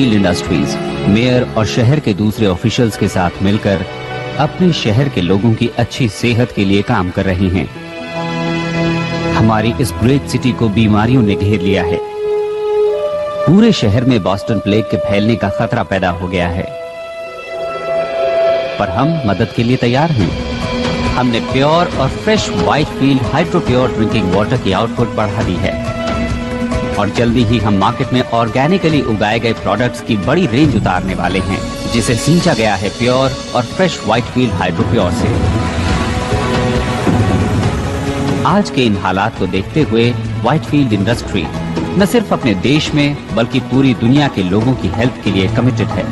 Whitefield industries mayor और शहर के दूसरे ऑफिशियल्स के साथ मिलकर अपने शहर के लोगों की अच्छी सेहत के लिए काम कर रहे हैं। हमारी इस ग्रेट सिटी को बीमारियों ने घेर लिया है। पूरे शहर में बॉस्टन प्लेग के फैलने का खतरा पैदा हो गया है। पर हम मदद के लिए तैयार हैं। हमने प्योर और fresh white field Hydropure drinking water की आउटपुट बढ़ा दी है। और जल्दी ही हम मार्केट में ऑर्गेनिकली उगाए गए प्रोडक्ट्स की बड़ी रेंज उतारने वाले हैं, जिसे सींचा गया है प्योर और fresh white field hydro pure से। आज के इन हालात को देखते हुए व्हाइट फ़ील्ड इंडस्ट्री न सिर्फ़ अपने देश में, बल्कि पूरी दुनिया के लोगों की हेल्थ के लिए कमिटेड है।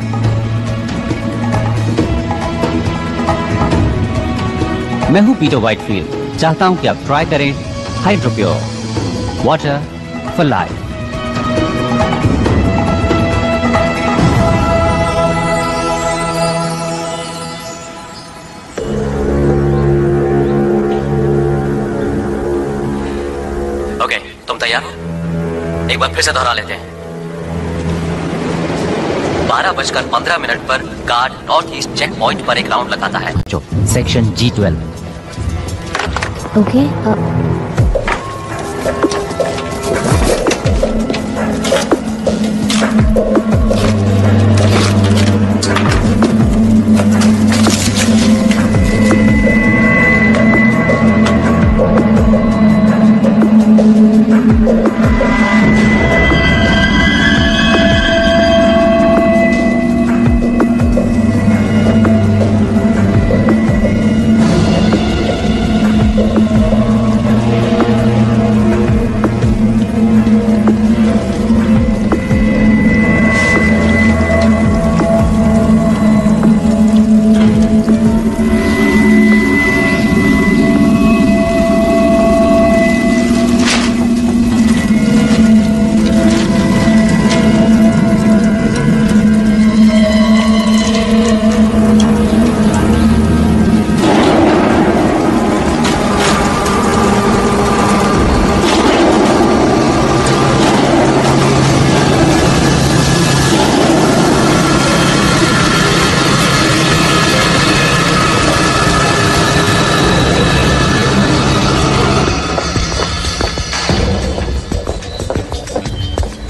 मैं हूँ पीटर व्हाइटफील्ड चाहता हूँ कि आप ट्राई करें हाइड्रोप्योर वाटर फॉर लाइफ एक बार फिर से दोहरा लेते हैं। बारह बजकर पंद्रह मिनट पर guard north east check point पर एक राउंड लगाता है। Section G twelve okay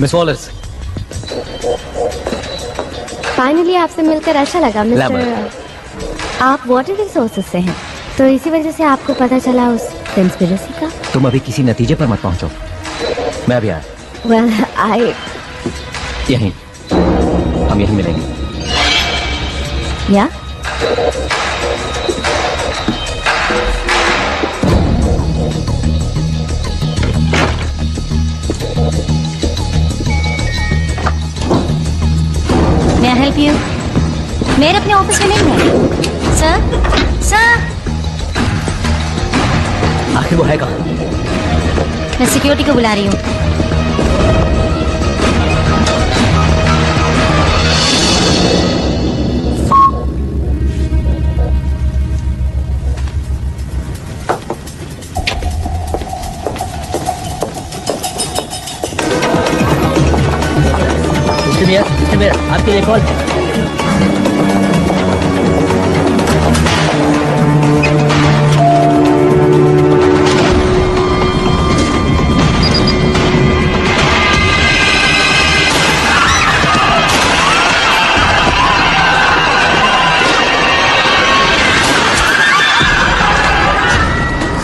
miss Wallers. Finally आपसे मिलकर अच्छा लगा मिस्टर आप वाटर रिसोर्सेज से हैं तो इसी वजह से आपको पता चला उस कंस्पिरेसी का। तुम अभी किसी नतीजे पर मत पहुंचो। मैं अभी आया। वेल आई यहीं। हम यहीं मिलेंगे। या मैं यू मेरे अपने ऑफ़िस में नहीं है। सर सर आखिर वो है कहाँ? मैं सिक्योरिटी को बुला रही हूँ। आपके लिए कॉल है।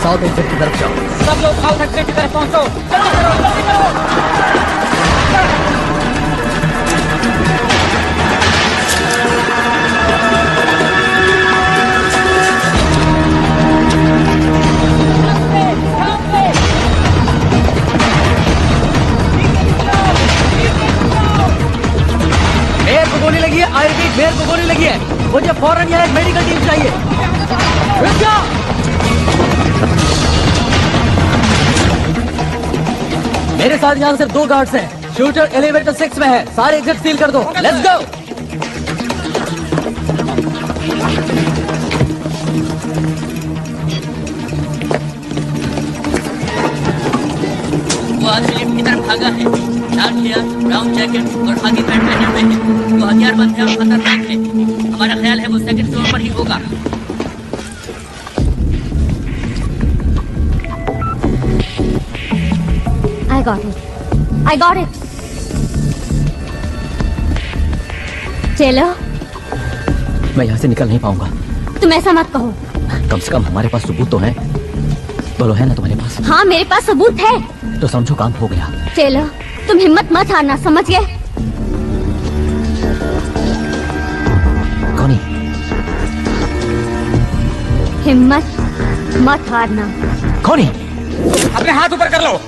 साउथ एग्जिट की तरफ़ जाओ। सब लोग साउथ एक्सिट की तरफ़ पहुंचो। जल्दी करो गोली लगी है आई रिपीट मेयर को गोली लगी है। मुझे फ़ौरन यहाँ एक मेडिकल टीम चाहिए। मेरे साथ यहाँ सिर्फ़ दो गार्ड्स हैं। शूटर एलिवेटर सिक्स में है। सारे एग्जिट सील कर दो। लेट्स गो जैकेट और पैंट पहने हुए हैं। हथियारबंद है और खतरनाक है। हमारा ख्याल है वो सेकंड फ्लोर पर ही होगा। Got it. I got it. चलो मैं यहाँ से निकल नहीं पाऊँगा। तुम ऐसा मत कहो। कम से कम हमारे पास सबूत तो है। बोलो है ना तुम्हारे पास? हाँ मेरे पास सबूत है। तो समझो काम हो गया। चलो तुम हिम्मत मत हारना समझ गए कौन हिम्मत मत हारना। कौन अपने हाथ ऊपर कर लो।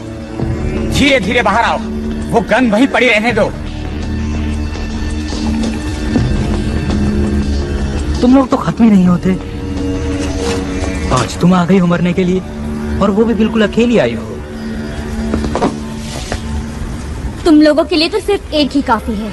धीरे धीरे बाहर आओ। वो गन वहीं पड़ी रहने दो। तुम लोग तो खत्म ही नहीं होते। आज तुम आ गई हो मरने के लिए और वो भी बिल्कुल अकेली आई हो। तुम लोगों के लिए तो सिर्फ़ एक ही काफ़ी है।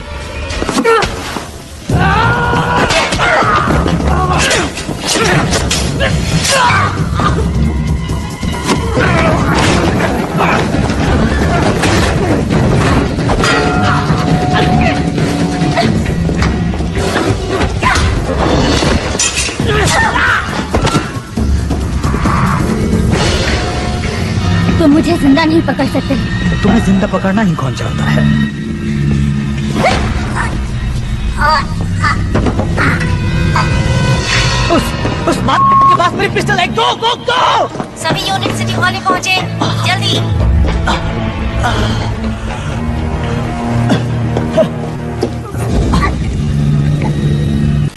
मुझे ज़िंदा नहीं पकड़ सकते। तुम्हें ज़िंदा पकड़ना ही कौन चाहता है? उस उस बात के पास मेरी पिस्टल है। गो गो गो! सभी यूनिट सिटी हॉल में पहुँचे। जल्दी।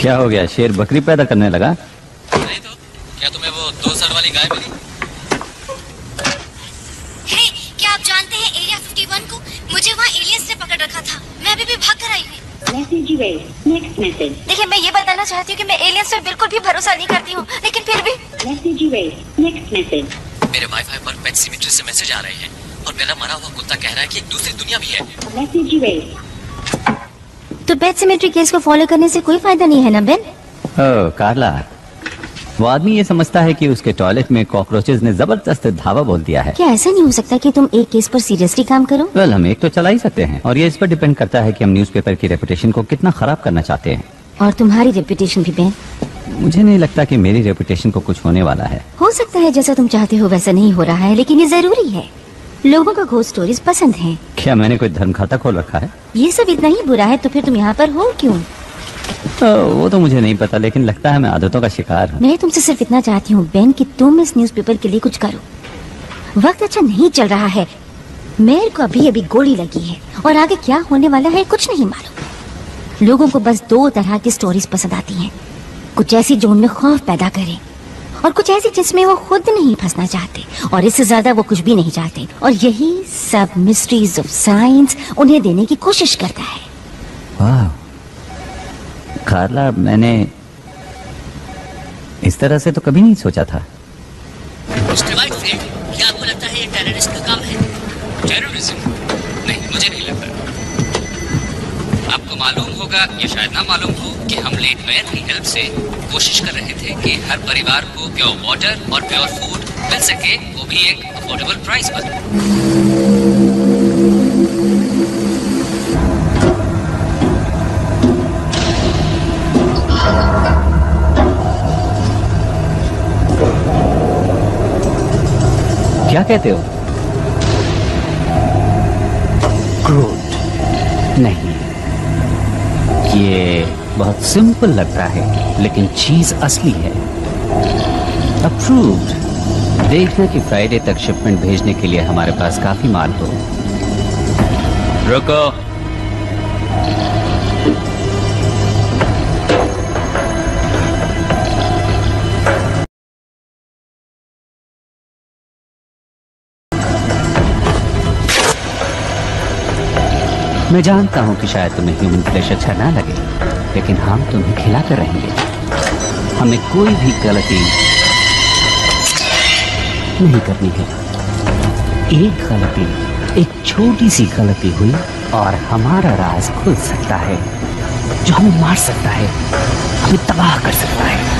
क्या हो गया? शेर बकरी पैदा करने लगा? नहीं तो क्या तुम्हें वो दो सर वाली गाय मिली? पकड़ रखा था मैं अभी भी भाग कर आई हूँ Message erased. Next message. देखिए मैं ये बताना चाहती हूँ कि मैं एलियंस पर बिल्कुल भी भरोसा नहीं करती हूँ लेकिन फिर भी Message erased. Next message. मेरे वाईफाई पर पेट सिमेट्री से मैसेज आ रहे हैं और मेरा मरा हुआ कुत्ता कह रहा है कि एक दूसरी दुनिया भी है तो पेट सिमेट्री केस को फॉलो करने से कोई फ़ायदा नहीं है ना बेन ओ कार्ला वो आदमी ये समझता है कि उसके टॉयलेट में कॉकरोचेज ने ज़बरदस्त धावा बोल दिया है। क्या ऐसा नहीं हो सकता कि तुम एक केस पर सीरियसली काम करो? वेल हम एक तो चला ही सकते हैं और ये इस पर डिपेंड करता है कि हम न्यूज़पेपर की रेपुटेशन को कितना खराब करना चाहते हैं। और तुम्हारी रेपुटेशन भी बेन मुझे नहीं लगता कि मेरी रेपुटेशन को कुछ होने वाला है। हो सकता है जैसा तुम चाहते हो वैसा नहीं हो रहा है लेकिन ये ज़रूरी है। लोगों को घोस्ट स्टोरीज पसंद है। क्या मैंने कोई धर्म खाता खोल रखा है? ये सब इतना ही बुरा है तो फिर तुम यहाँ पर हो क्यों? वो तो मुझे नहीं पता लेकिन लगता है मैं आदतों का शिकार हूँ। मैं तुमसे सिर्फ़ इतना चाहती हूँ बेन कि तुम इस न्यूज़पेपर के लिए कुछ करो। वक्त अच्छा नहीं चल रहा है। मेयर को अभी अभी गोली लगी है और आगे क्या होने वाला है कुछ नहीं मालूम। लोगों को बस दो तरह की स्टोरीज पसंद आती हैं। कुछ ऐसी जो उनमें खौफ पैदा करे और कुछ ऐसी जिसमें वो खुद नहीं फंसना चाहते और इससे ज़्यादा वो कुछ भी नहीं चाहते। और यही सब मिस्ट्रीज ऑफ़ साइंस उन्हें देने की कोशिश करता है। वाह। कार्ला मैंने इस तरह से तो कभी नहीं सोचा था। मिस्टर वाइटफील्ड क्या आपको लगता है ये टेररिस्ट का काम है? टेररिज्म नहीं मुझे नहीं लगता। आपको मालूम होगा या शायद ना मालूम हो कि हम लेट मेयर की हेल्प से कोशिश कर रहे थे कि हर परिवार को प्योर वाटर और प्योर फ़ूड मिल सके वो भी एक अफोर्डेबल प्राइस पर। क्या कहते हो? क्रूड नहीं। ये बहुत सिंपल लगता है लेकिन चीज़ असली है। अप्रूव्ड देखना कि फ्राइडे तक शिपमेंट भेजने के लिए हमारे पास काफ़ी माल हो। रुको। मैं जानता हूँ कि शायद तुम्हें ह्यूमन फ्लेश अच्छा ना लगे, लेकिन हम तुम्हें खिलाते रहेंगे। हमें कोई भी गलती नहीं करनी है। एक गलती, एक छोटी सी गलती हुई और हमारा राज खुल सकता है, जो हमें मार सकता है, हमें तबाह कर सकता है।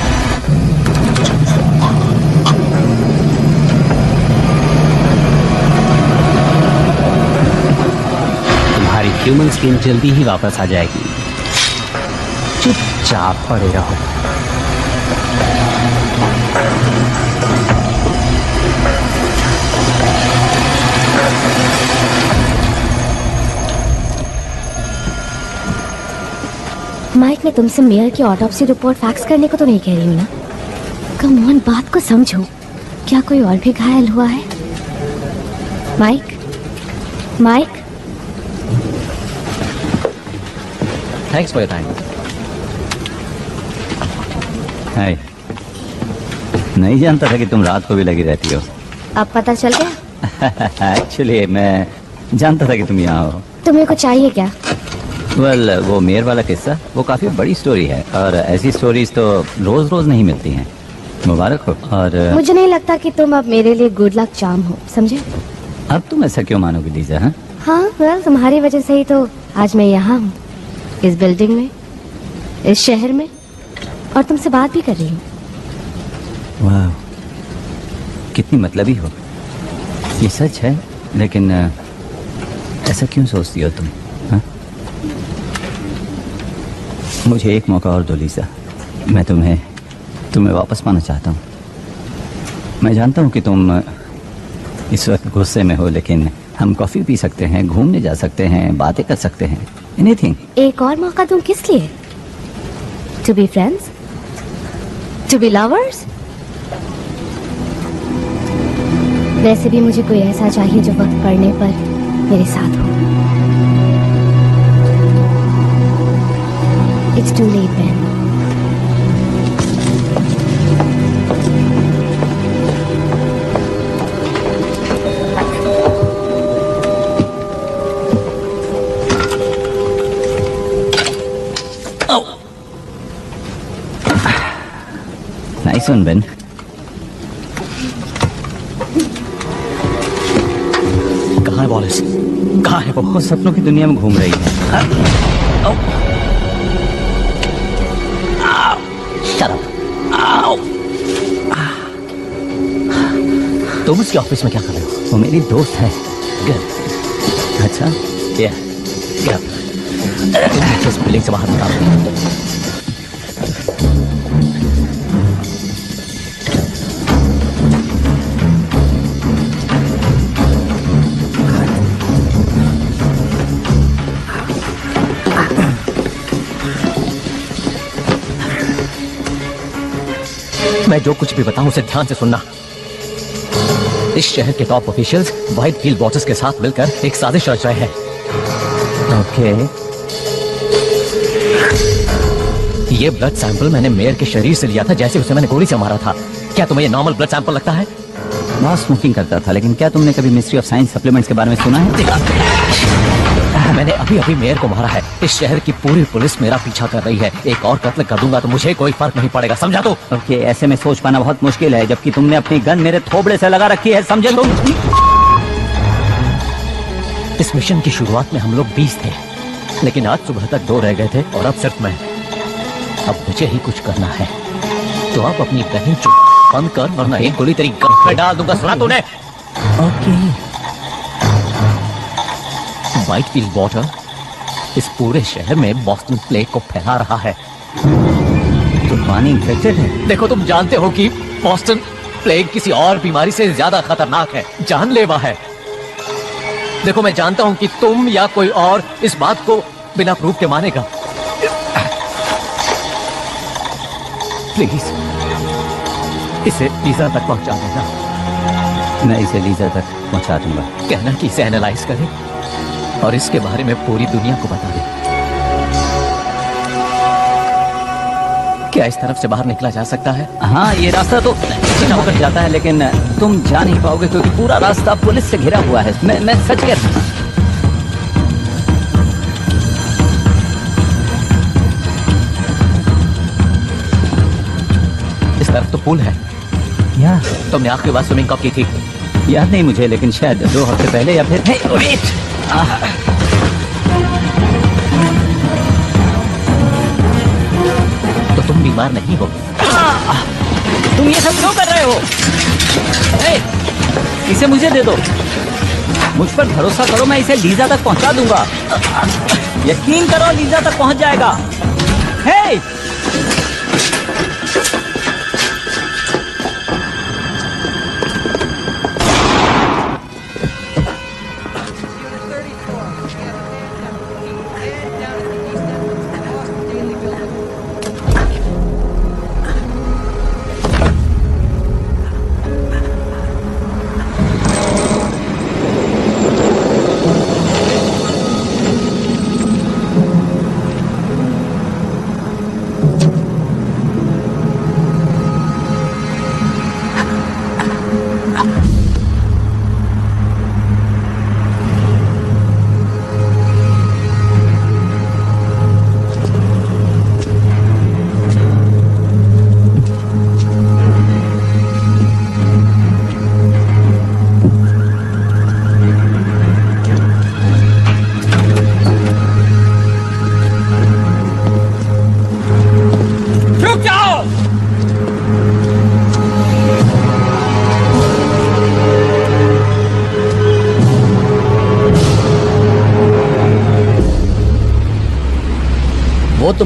ह्यूमन स्किन जल्दी ही वापस आ जाएगी। चुपचाप पड़े रहो। माइक मैं तुमसे मेयर की ऑटोप्सी रिपोर्ट फैक्स करने को तो नहीं कह रही हूँ ना? कम ऑन बात को समझो। क्या कोई और भी घायल हुआ है? Mike? Mike? Thanks for your time hi नहीं जानता था कि तुम रात को भी लगी रहती हो। अब पता चल गया? एक्चुअली मैं जानता था कि तुम यहाँ हो। तुम्हें कुछ चाहिए क्या? वेल well, वो मेयर वाला किस्सा वो काफ़ी बड़ी स्टोरी है और ऐसी स्टोरीज तो रोज रोज नहीं मिलती हैं। मुबारक हो और मुझे नहीं लगता कि तुम अब मेरे लिए गुड लक चाम हो समझे? अब तुम ऐसा क्यों मानोगे लीजा हाँ? हाँ वेल तुम्हारी वजह से ही तो आज मैं यहाँ हूँ। इस बिल्डिंग में, इस शहर में, और तुमसे बात भी कर रही हूँ। वाह, कितनी मतलबी हो। ये सच है, लेकिन ऐसा क्यों सोचती हो तुम हाँ? मुझे एक मौका और दो लीजा मैं तुम्हें तुम्हें वापस पाना चाहता हूँ। मैं जानता हूँ कि तुम इस वक्त गुस्से में हो, लेकिन हम कॉफ़ी पी सकते हैं, घूमने जा सकते हैं, बातें कर सकते हैं। एनीथिंग एक और मौका दूँ किस लिए? To be friends to be lovers वैसे भी मुझे कोई ऐसा चाहिए जो वक्त पड़ने पर मेरे साथ हो। It's too late Ben one Ben कहाँ है वॉलिस कहाँ है वो? सपनों की दुनिया में घूम रही है। तुम उसके ऑफ़िस में क्या कर रहे हो? वो मेरी दोस्त है। Good. अच्छा। मुझे इस बिल्डिंग से बाहर निकालो। मैं जो कुछ भी बताऊँ उसे ध्यान से सुनना। इस शहर के top officials white field watchers के साथ मिलकर एक साजिश रच रहे हैं। ओके ये ब्लड सैंपल मैंने मेयर के शरीर से लिया था, जैसे उसे मैंने गोली से मारा था। क्या तुम्हें ये नॉर्मल ब्लड सैंपल लगता है? बहुत स्मोकिंग करता था, लेकिन क्या तुमने कभी मिस्ट्री ऑफ़ साइंस सप्लीमेंट्स के बारे में सुना है? मैंने अभी अभी मेयर को मारा है। इस शहर की पूरी पुलिस मेरा पीछा कर रही है। एक और कत्ल कर दूँगा तो मुझे कोई फ़र्क नहीं पड़ेगा समझा तो? ओके ऐसे में सोच पाना बहुत मुश्किल है जबकि तुमने अपनी गन मेरे थोबड़े से लगा रखी है समझे तुम इस मिशन की शुरुआत में हम लोग बीस थे लेकिन आज सुबह तक दो रह गए थे और अब सिर्फ़ मैं। अब मुझे ही कुछ करना है। तो आप अपनी बहन चुप बंद कर वरना एक गोली तेरी में डाल दूँगा सुना तूने? ओके। व्हाइट फ़ील्ड वाटर इस पूरे शहर में बॉस्टन प्लेग को फैला रहा है। तो पानी इन्फेक्टेड है। देखो, तुम जानते हो कि बॉस्टन प्लेग किसी और बीमारी से ज़्यादा खतरनाक है, जानलेवा है। देखो, मैं जानता हूँ कि तुम या कोई और इस बात को बिना प्रूफ के मानेगा। प्लीज़ इसे लीजा तक पहुँचा देना। मैं इसे लीजा तक पहुँचा दूँगा। कहना कि इसे एनालाइज करे। और इसके बारे में पूरी दुनिया को बता दे। क्या इस तरफ़ से बाहर निकला जा सकता है? हाँ ये रास्ता तो होकर जाता है लेकिन तुम जा नहीं पाओगे क्योंकि पूरा रास्ता पुलिस से घिरा हुआ है। मैं मैं सच कह रहा हूँ। इस तरफ़ तो पुल है। यार तुमने आखिरी बार स्विमिंग कब की थी? याद नहीं मुझे लेकिन शायद दो हफ़्ते पहले या फिर! तो तुम बीमार नहीं हो। तुम ये सब क्यों कर रहे हो? Hey, इसे मुझे दे दो। मुझ पर भरोसा करो मैं इसे लीजा तक पहुँचा दूँगा। यकीन करो लीजा तक पहुँच जाएगा। हे!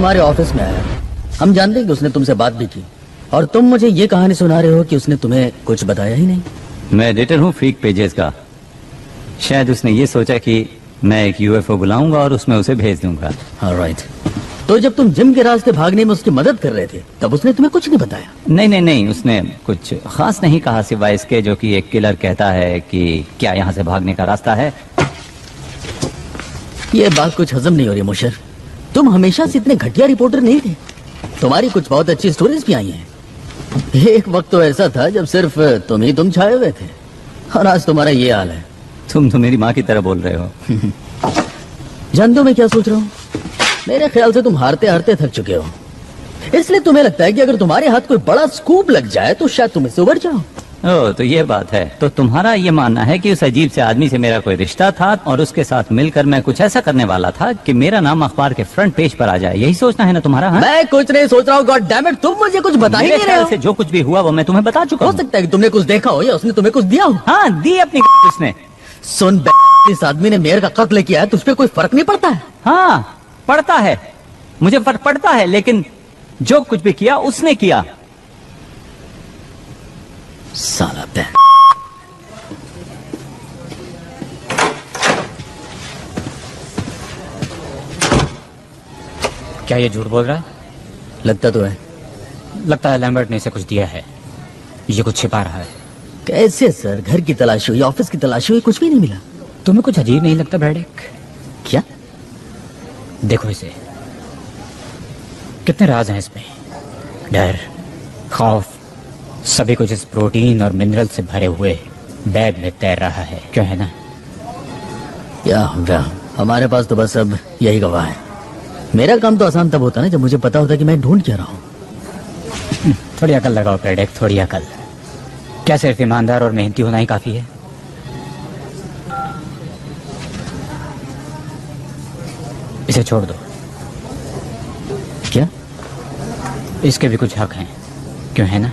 तुम्हारे ऑफ़िस में आया। हम जानते हैं कि उसने तुमसे बात भी की। और तुम मुझे ये कहानी सुना रहे हो कि उसने तुम्हें कुछ बताया ही नहीं। मैं एडिटर हूँ फ्रीक पेजेस का। शायद उसने ये सोचा कि मैं एक यूएफओ बुलाऊँगा और उसमें उसे भेज दूँगा। राइट तो जब तुम जिम के रास्ते भागने में उसकी मदद कर रहे थे तब उसने तुम्हें कुछ नहीं बताया? नहीं नहीं नहीं उसने कुछ खास नहीं कहा सिवाय इसके जो कि एक किलर कहता है कि क्या यहाँ से भागने का रास्ता है। ये बात कुछ हजम नहीं हो रही मुशर। तुम हमेशा से इतने घटिया रिपोर्टर नहीं थे। तुम्हारी कुछ बहुत अच्छी स्टोरीज भी आई हैं। एक वक्त तो ऐसा था जब सिर्फ़ तुम ही तुम छाए हुए थे। और आज तुम्हारा ये हाल है। तुम तो मेरी माँ की तरह बोल रहे हो। जान दो मैं क्या सोच रहा हूँ? मेरे ख्याल से तुम हारते हारते थक चुके हो। इसलिए तुम्हें लगता है कि अगर तुम्हारे हाथ कोई बड़ा स्कूप लग जाए तो शायद तुम इससे उबर जाओ। ओ तो ये बात है। तो तुम्हारा ये मानना है कि उस अजीब से आदमी से मेरा कोई रिश्ता था और उसके साथ मिलकर मैं कुछ ऐसा करने वाला था कि मेरा नाम अखबार के फ्रंट पेज पर आ जाए? यही सोचना है ना तुम्हारा हाँ? मैं कुछ नहीं सोच रहा हूँ गॉड डैम इट तुम मुझे कुछ बता ही नहीं रहे हो। जो कुछ भी हुआ वो मैं तुम्हें बता चुका हो सकता है कि तुमने कुछ देखा हो या उसने तुम्हें कुछ दिया हो। हाँ दी अपनी उसने। सुन इस आदमी ने मेयर का कत्ल किया है तुझ पे कोई फ़र्क नहीं पड़ता है? हाँ पड़ता है। मुझे फ़र्क पड़ता है लेकिन जो कुछ भी किया उसने किया। साला बे क्या ये झूठ बोल रहा है? लगता तो है। लगता है लैम्बर्ट ने इसे कुछ दिया है। ये कुछ छिपा रहा है। कैसे सर? घर की तलाशी हुई ऑफ़िस की तलाशी हुई कुछ भी नहीं मिला। तुम्हें कुछ अजीब नहीं लगता ब्रैडिक क्या? देखो इसे। कितने राज हैं इसमें। डर खौफ सभी कुछ इस प्रोटीन और मिनरल से भरे हुए बैग में तैर रहा है क्यों है ना? या वाह हमारे पास तो बस अब यही गवाह है। मेरा काम तो आसान तब होता ना जब मुझे पता होता कि मैं ढूंढ क्या रहा हूँ। थोड़ी अकल लगाओ ब्रैडिक थोड़ी अकल। क्या सिर्फ़ ईमानदार और मेहनती होना ही काफ़ी है? इसे छोड़ दो। क्या? इसके भी कुछ हक हैं क्यों है ना?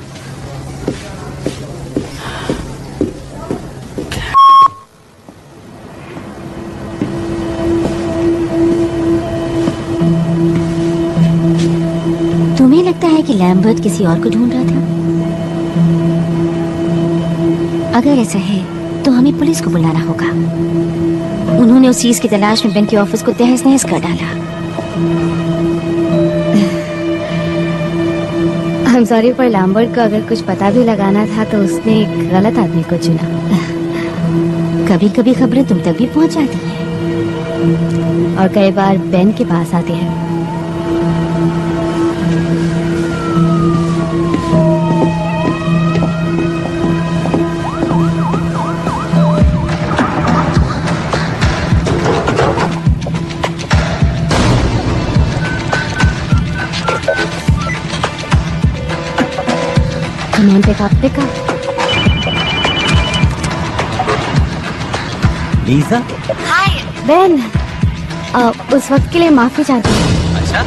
है कि लैम्बर्ट किसी और को ढूंढ रहा था? अगर ऐसा है तो हमें पुलिस को बुलाना होगा। उन्होंने उस चीज़ की तलाश में बेन के ऑफ़िस को तहस नहस कर डाला। एम सॉरी पर लैम्बर्ट को अगर कुछ पता भी लगाना था तो उसने एक गलत आदमी को चुना। कभी कभी खबरें तुम तक भी पहुँच जाती हैं। और कई बार बेन के पास आती है। Come on, pick up, pick up. Lisa Ben uh, उस वक्त के लिए माफ़ी चाहती हूँ। अच्छा?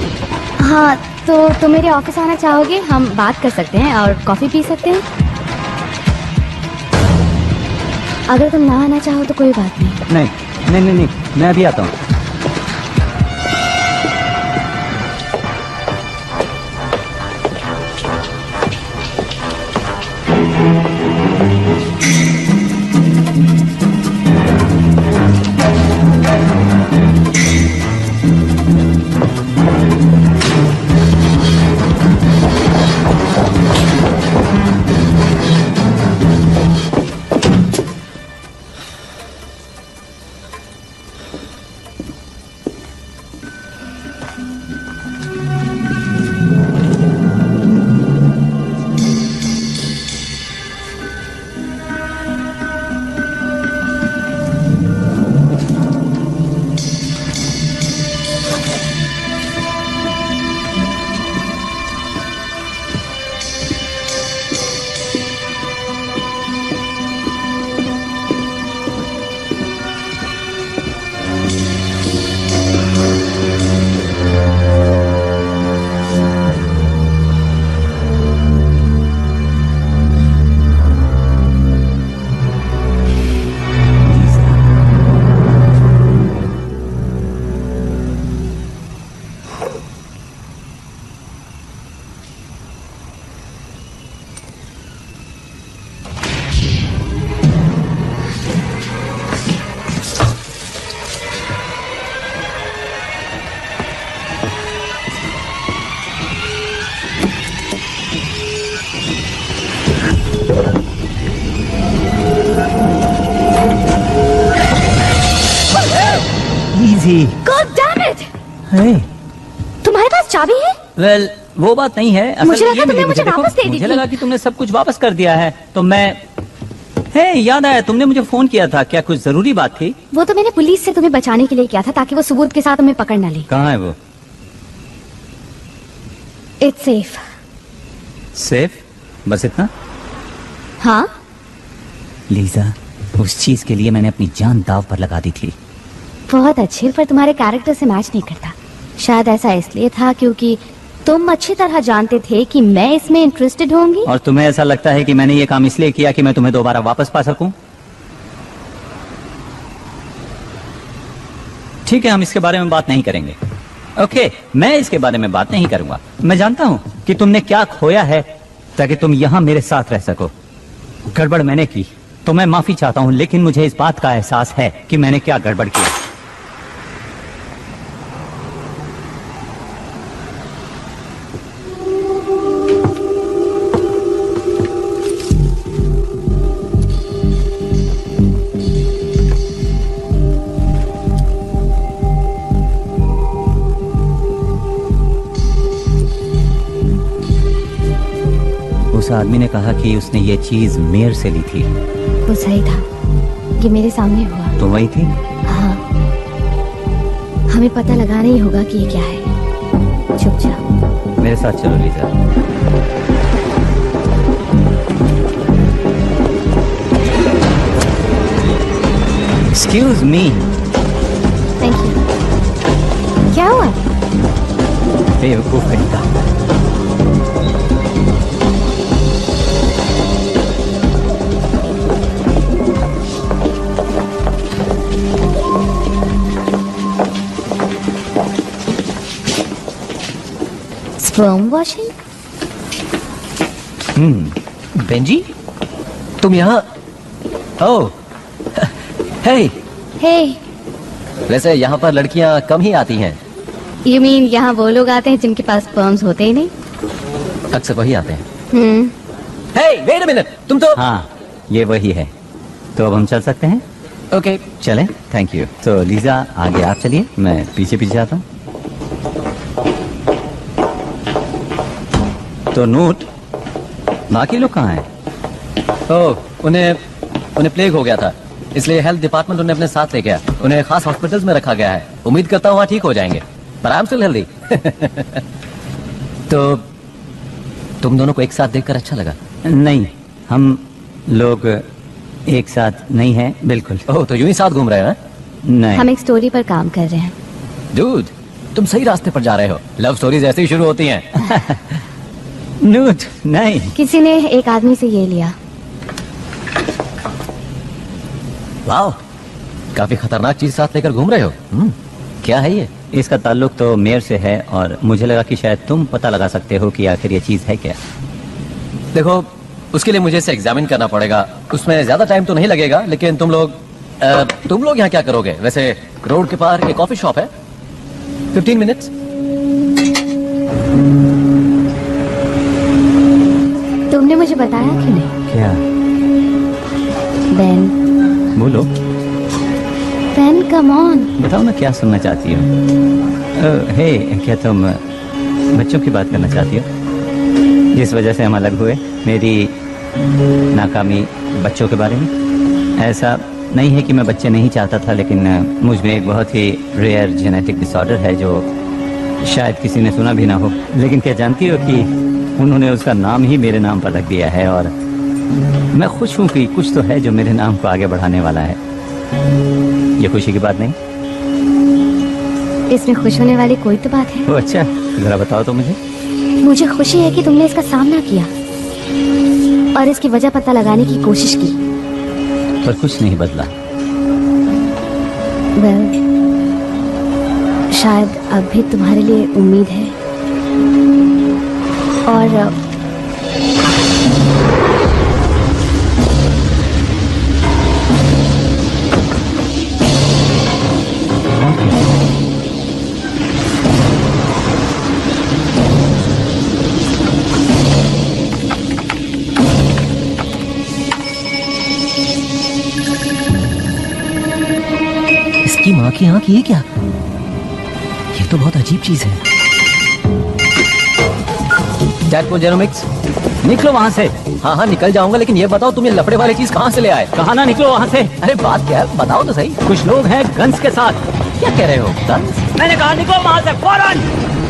हाँ तो तुम मेरे ऑफ़िस आना चाहोगे? हम बात कर सकते हैं और कॉफ़ी पी सकते हैं। अगर तुम ना आना चाहो तो कोई बात नहीं। नहीं नहीं नहीं नहीं मैं अभी आता हूँ। वो बात नहीं है। मुझे लगा तुमने मुझे वापस दे दी मुझे लगा कि तुमने सब कुछ वापस कर दिया है। तो मैं हे याद आया तुमने मुझे फ़ोन किया था। क्या कुछ ज़रूरी बात थी? वो तो मैंने पुलिस से तुम्हें बचाने के लिए किया था ताकि वो सबूत के साथ तुम्हें पकड़ ना ले। कहाँ है वो? इट्स सेफ़ सेफ़ बस इतना? हाँ? लीजा उस चीज़ के लिए मैंने अपनी जान दाव पर लगा दी थी। बहुत अच्छे पर तुम्हारे कैरेक्टर से मैच नहीं करता। शायद ऐसा इसलिए था क्योंकि तुम अच्छी तरह जानते थे कि मैं इसमें इंटरेस्टेड होंगी? और तुम्हें ऐसा लगता है कि मैंने ये काम इसलिए किया कि मैं तुम्हें दोबारा वापस पा सकूँ? ठीक है, हम इसके बारे में बात नहीं करेंगे। ओके, मैं इसके बारे में बात नहीं करूँगा। मैं जानता हूँ कि तुमने क्या खोया है ताकि तुम यहाँ मेरे साथ रह सको। गड़बड़ मैंने की तो मैं माफ़ी चाहता हूँ, लेकिन मुझे इस बात का एहसास है कि मैंने क्या गड़बड़ किया कहा कि उसने ये चीज़ मेयर से ली थी। वो सही था ये मेरे सामने हुआ। तो वही थी? हाँ। हमें पता लगाना ही होगा कि ये क्या है। चुप जाओ मेरे साथ चलो Lisa. Excuse me thank you क्या हुआ? बेवकूफ़ कहीं स्पर्म वॉशिंग हम्म बेंजी तुम यहाँ? ओ हे हे वैसे यहाँ पर लड़कियाँ कम ही आती हैं। यू मीन यहाँ वो लोग आते हैं जिनके पास स्पर्म्स होते ही नहीं? अक्सर वही आते हैं। हम्म हे वेट अ मिनट तुम तो हाँ ये वही है। तो अब हम चल सकते हैं? Okay okay. चलें। थैंक यू तो लीजा आगे आप चलिए। मैं पीछे पीछे आता हूँ। तो नोट बाकी लोग कहाँ हैं? ओ उन्हें उन्हें प्लेग हो गया था। इसलिए हेल्थ डिपार्टमेंट उन्हें अपने साथ ले गया उन्हें खास हॉस्पिटल्स में रखा गया है। उम्मीद करता हूँ वहाँ ठीक हो जाएँगे। पर आई एम स्टिल हेल्दी तो तुम दोनों को एक साथ देखकर अच्छा लगा? नहीं हम लोग एक साथ नहीं हैं बिल्कुल। ओह तो यूँ ही साथ घूम रहे हो हैं? नहीं। हम एक स्टोरी पर काम कर रहे हैं। दूध तुम सही रास्ते पर जा रहे हो। लव स्टोरीज ऐसे ही शुरू होती हैं। नूट नहीं। किसी ने एक आदमी से ये लिया। वाह काफ़ी खतरनाक चीज़ साथ लेकर घूम रहे हो। हम्म, क्या है ये? इसका ताल्लुक तो मेयर से है और मुझे लगा कि शायद तुम पता लगा सकते हो कि आखिर ये चीज़ है क्या। देखो उसके लिए मुझे इसे एग्जामिन करना पड़ेगा। उसमें ज़्यादा टाइम तो नहीं लगेगा लेकिन तुम लोग अ, तुम लोग यहाँ क्या करोगे? वैसे रोड के पार एक कॉफ़ी शॉप है। फिफ्टीन मिनट्स तुमने मुझे बताया कि नहीं? क्या? बेन बोलो। बेन कम ऑन बताओ ना क्या सुनना चाहती हो। हे क्या तुम बच्चों की बात करना चाहती हो? जिस वजह से हम अलग हुए मेरी नाकामी बच्चों के बारे में? ऐसा नहीं है कि मैं बच्चे नहीं चाहता था लेकिन मुझमें एक बहुत ही रेयर जेनेटिक डिसऑर्डर है जो शायद किसी ने सुना भी ना हो। लेकिन क्या जानती हो कि उन्होंने उसका नाम ही मेरे नाम पर रख दिया है और मैं खुश हूँ कि कुछ तो है जो मेरे नाम को आगे बढ़ाने वाला है। ये खुशी की बात नहीं? इसमें खुश होने वाली कोई तो बात है। ओ अच्छा जरा बताओ तो मुझे। मुझे खुशी है कि तुमने इसका सामना किया और इसकी वजह पता लगाने की कोशिश की। पर कुछ नहीं बदला। वेल शायद अब भी तुम्हारे लिए उम्मीद है। और इसकी माँ की आँख ये क्या? ये तो बहुत अजीब चीज़ है। डेडपुल जेनोमिक्स निकलो वहाँ से। हाँ हाँ निकल जाऊँगा लेकिन ये बताओ तुम ये लफड़े वाली चीज़ कहाँ से ले आए? कहा ना निकलो वहाँ से। अरे बात क्या है? बताओ तो सही। कुछ लोग हैं गन्स के साथ। क्या कह रहे हो? गन्स? मैंने कहा निकलो वहाँ से फ़ौरन।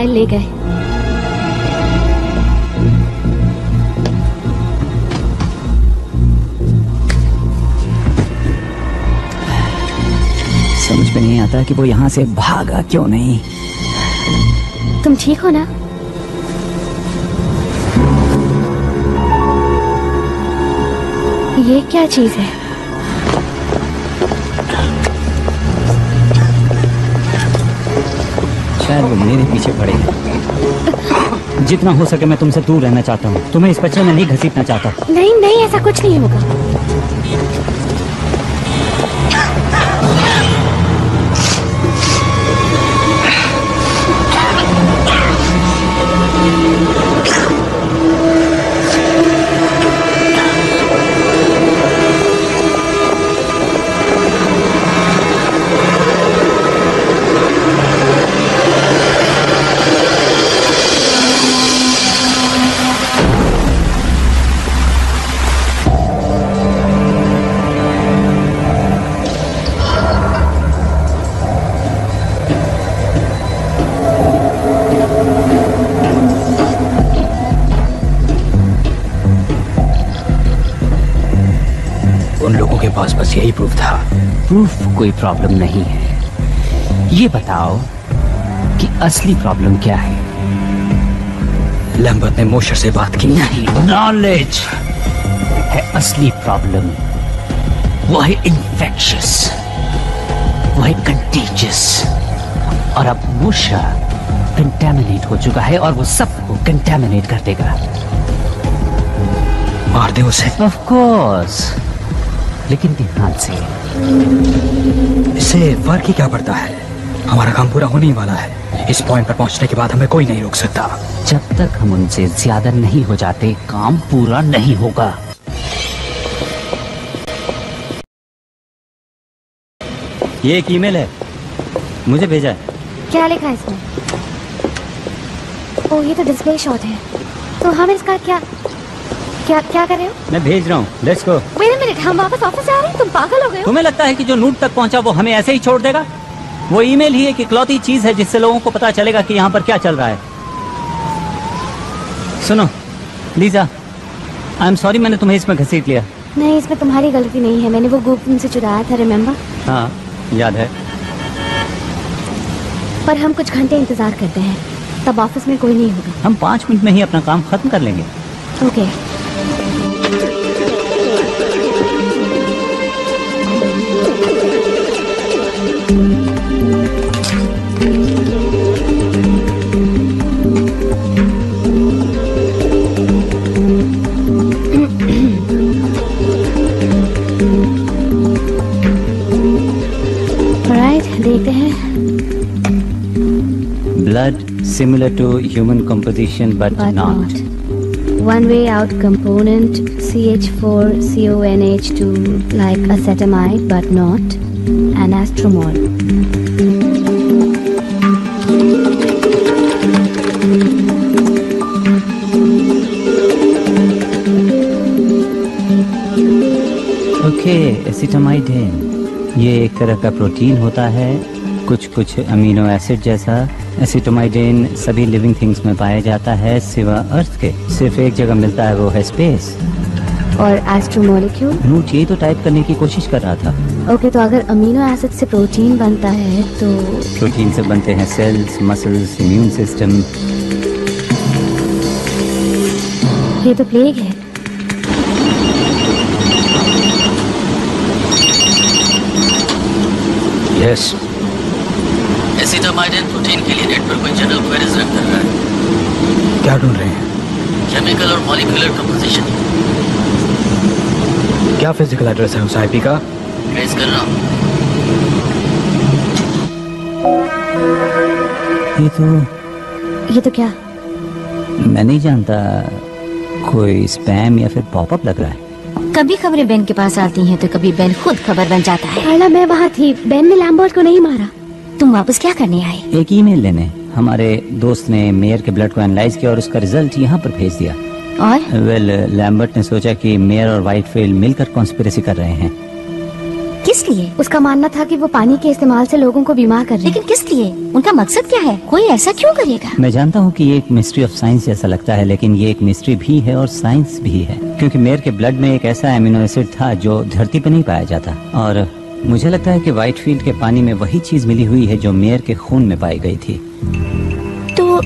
वायल ले गए। समझ में नहीं आता कि वो यहाँ से भागा क्यों नहीं। तुम ठीक हो ना? ये क्या चीज़ है? शायद वो मेरे पीछे पड़े हैं। जितना हो सके मैं तुमसे दूर रहना चाहता हूँ। तुम्हें इस बच्चे में नहीं घसीटना चाहता। नहीं नहीं, ऐसा कुछ नहीं होगा। कोई प्रॉब्लम नहीं है। ये बताओ कि असली प्रॉब्लम क्या है? लैम्बर्ट ने मोशर से बात की। नहीं नॉलेज है असली प्रॉब्लम वो है इन्फेक्शियस वो है कंटेजियस और अब मूशा कंटेमिनेट हो चुका है और वो सबको कंटेमिनेट कर देगा। मार दे उसे। ऑफ़ कोर्स लेकिन ध्यान से इससे फ़र्क ही क्या पड़ता है? हमारा काम पूरा होने ही वाला है। इस पॉइंट पर पहुँचने के बाद हमें कोई नहीं रोक सकता। जब तक हम उनसे ज़्यादा नहीं हो जाते काम पूरा नहीं होगा। ये एक ईमेल है। मुझे भेजा है। क्या लिखा है इसमें? ओ ये तो डिस्प्ले शॉट है। तो हम इसका क्या क्या क्या कर रहे हो? मैं भेज रहा हूँ। लेट्स गो वेट मिनट हम वापस ऑफ़िस जा रहे हैं? तुम पागल हो गए तुम्हें लगता है कि जो नूट तक पहुँचा वो हमें ऐसे ही छोड़ देगा? वो ईमेल ही एक इकलौती चीज़ है जिससे लोगों को पता चलेगा कि यहाँ पर क्या चल रहा है। सुनो लीजा आई एम सॉरी मैंने तुम्हें इसमें घसीट लिया। नहीं इसमें तुम्हारी गलती नहीं है। मैंने वो ग्रुप तुमसे चुराया था रिमेम्बर हाँ याद है। पर हम कुछ घंटे इंतज़ार करते हैं। तब ऑफ़िस में कोई नहीं होगा। हम पाँच मिनट में ही अपना काम खत्म कर लेंगे। Okay right देखते हैं blood similar to human composition but but not not. One way out component CH4CONH2 like acetamide but not Anastromol. Okay एसिटामाइडेन। ये एक तरह का प्रोटीन होता है कुछ कुछ अमीनो एसिड जैसा। एसिटोमाइडेन सभी लिविंग थिंग्स में पाया जाता है सिवा अर्थ के। सिर्फ़ एक जगह मिलता है वो है स्पेस। और एस्ट्रोमोलिक्यूल नूट ये तो टाइप करने की कोशिश कर रहा था। ओके तो अगर अमीनो एसिड से प्रोटीन बनता है तो प्रोटीन से बनते हैं सेल्स मसल्स इम्यून सिस्टम ये तो प्लेग है। यस एसिटामाइडिन प्रोटीन के लिए नेट पर कोई जनरल क्वेरीज रन कर रहा है। क्या ढूंढ रहे हैं? केमिकल और मॉलिक्यूलर कंपोजिशन क्या फ़िज़िकल एड्रेस है उस आईपी का? ट्रेस कर रहा हूँ। ये तो ये तो क्या? मैं नहीं जानता कोई स्पैम या फिर पॉपअप लग रहा है। कभी खबरें बेन के पास आती हैं तो कभी बेन खुद खबर बन जाता है। कार्ला मैं वहाँ थी बेन ने लैम्बर्ट को नहीं मारा। तुम वापस क्या करने आए? एक ईमेल लेने। हमारे दोस्त ने मेयर के ब्लड को एनालाइज किया और उसका रिज़ल्ट यहाँ पर भेज दिया। और? वेल लैम्बर्ट ने सोचा कि मेयर और वाइटफील्ड मिलकर कॉन्स्पिरेसी कर रहे हैं। किस लिए उसका मानना था कि वो पानी के इस्तेमाल से लोगों को बीमार कर रहे लेकिन किस लिए उनका मकसद क्या है? कोई ऐसा क्यों करेगा? मैं जानता हूँ कि ये एक मिस्ट्री ऑफ़ साइंस जैसा लगता है लेकिन ये एक मिस्ट्री भी है और साइंस भी है। क्योंकि मेयर के ब्लड में एक ऐसा एमिनो एसिड था जो धरती पर नहीं पाया जाता। और मुझे लगता है कि व्हाइटफील्ड के पानी में वही चीज़ मिली हुई है जो मेयर के खून में पाई गई थी। तो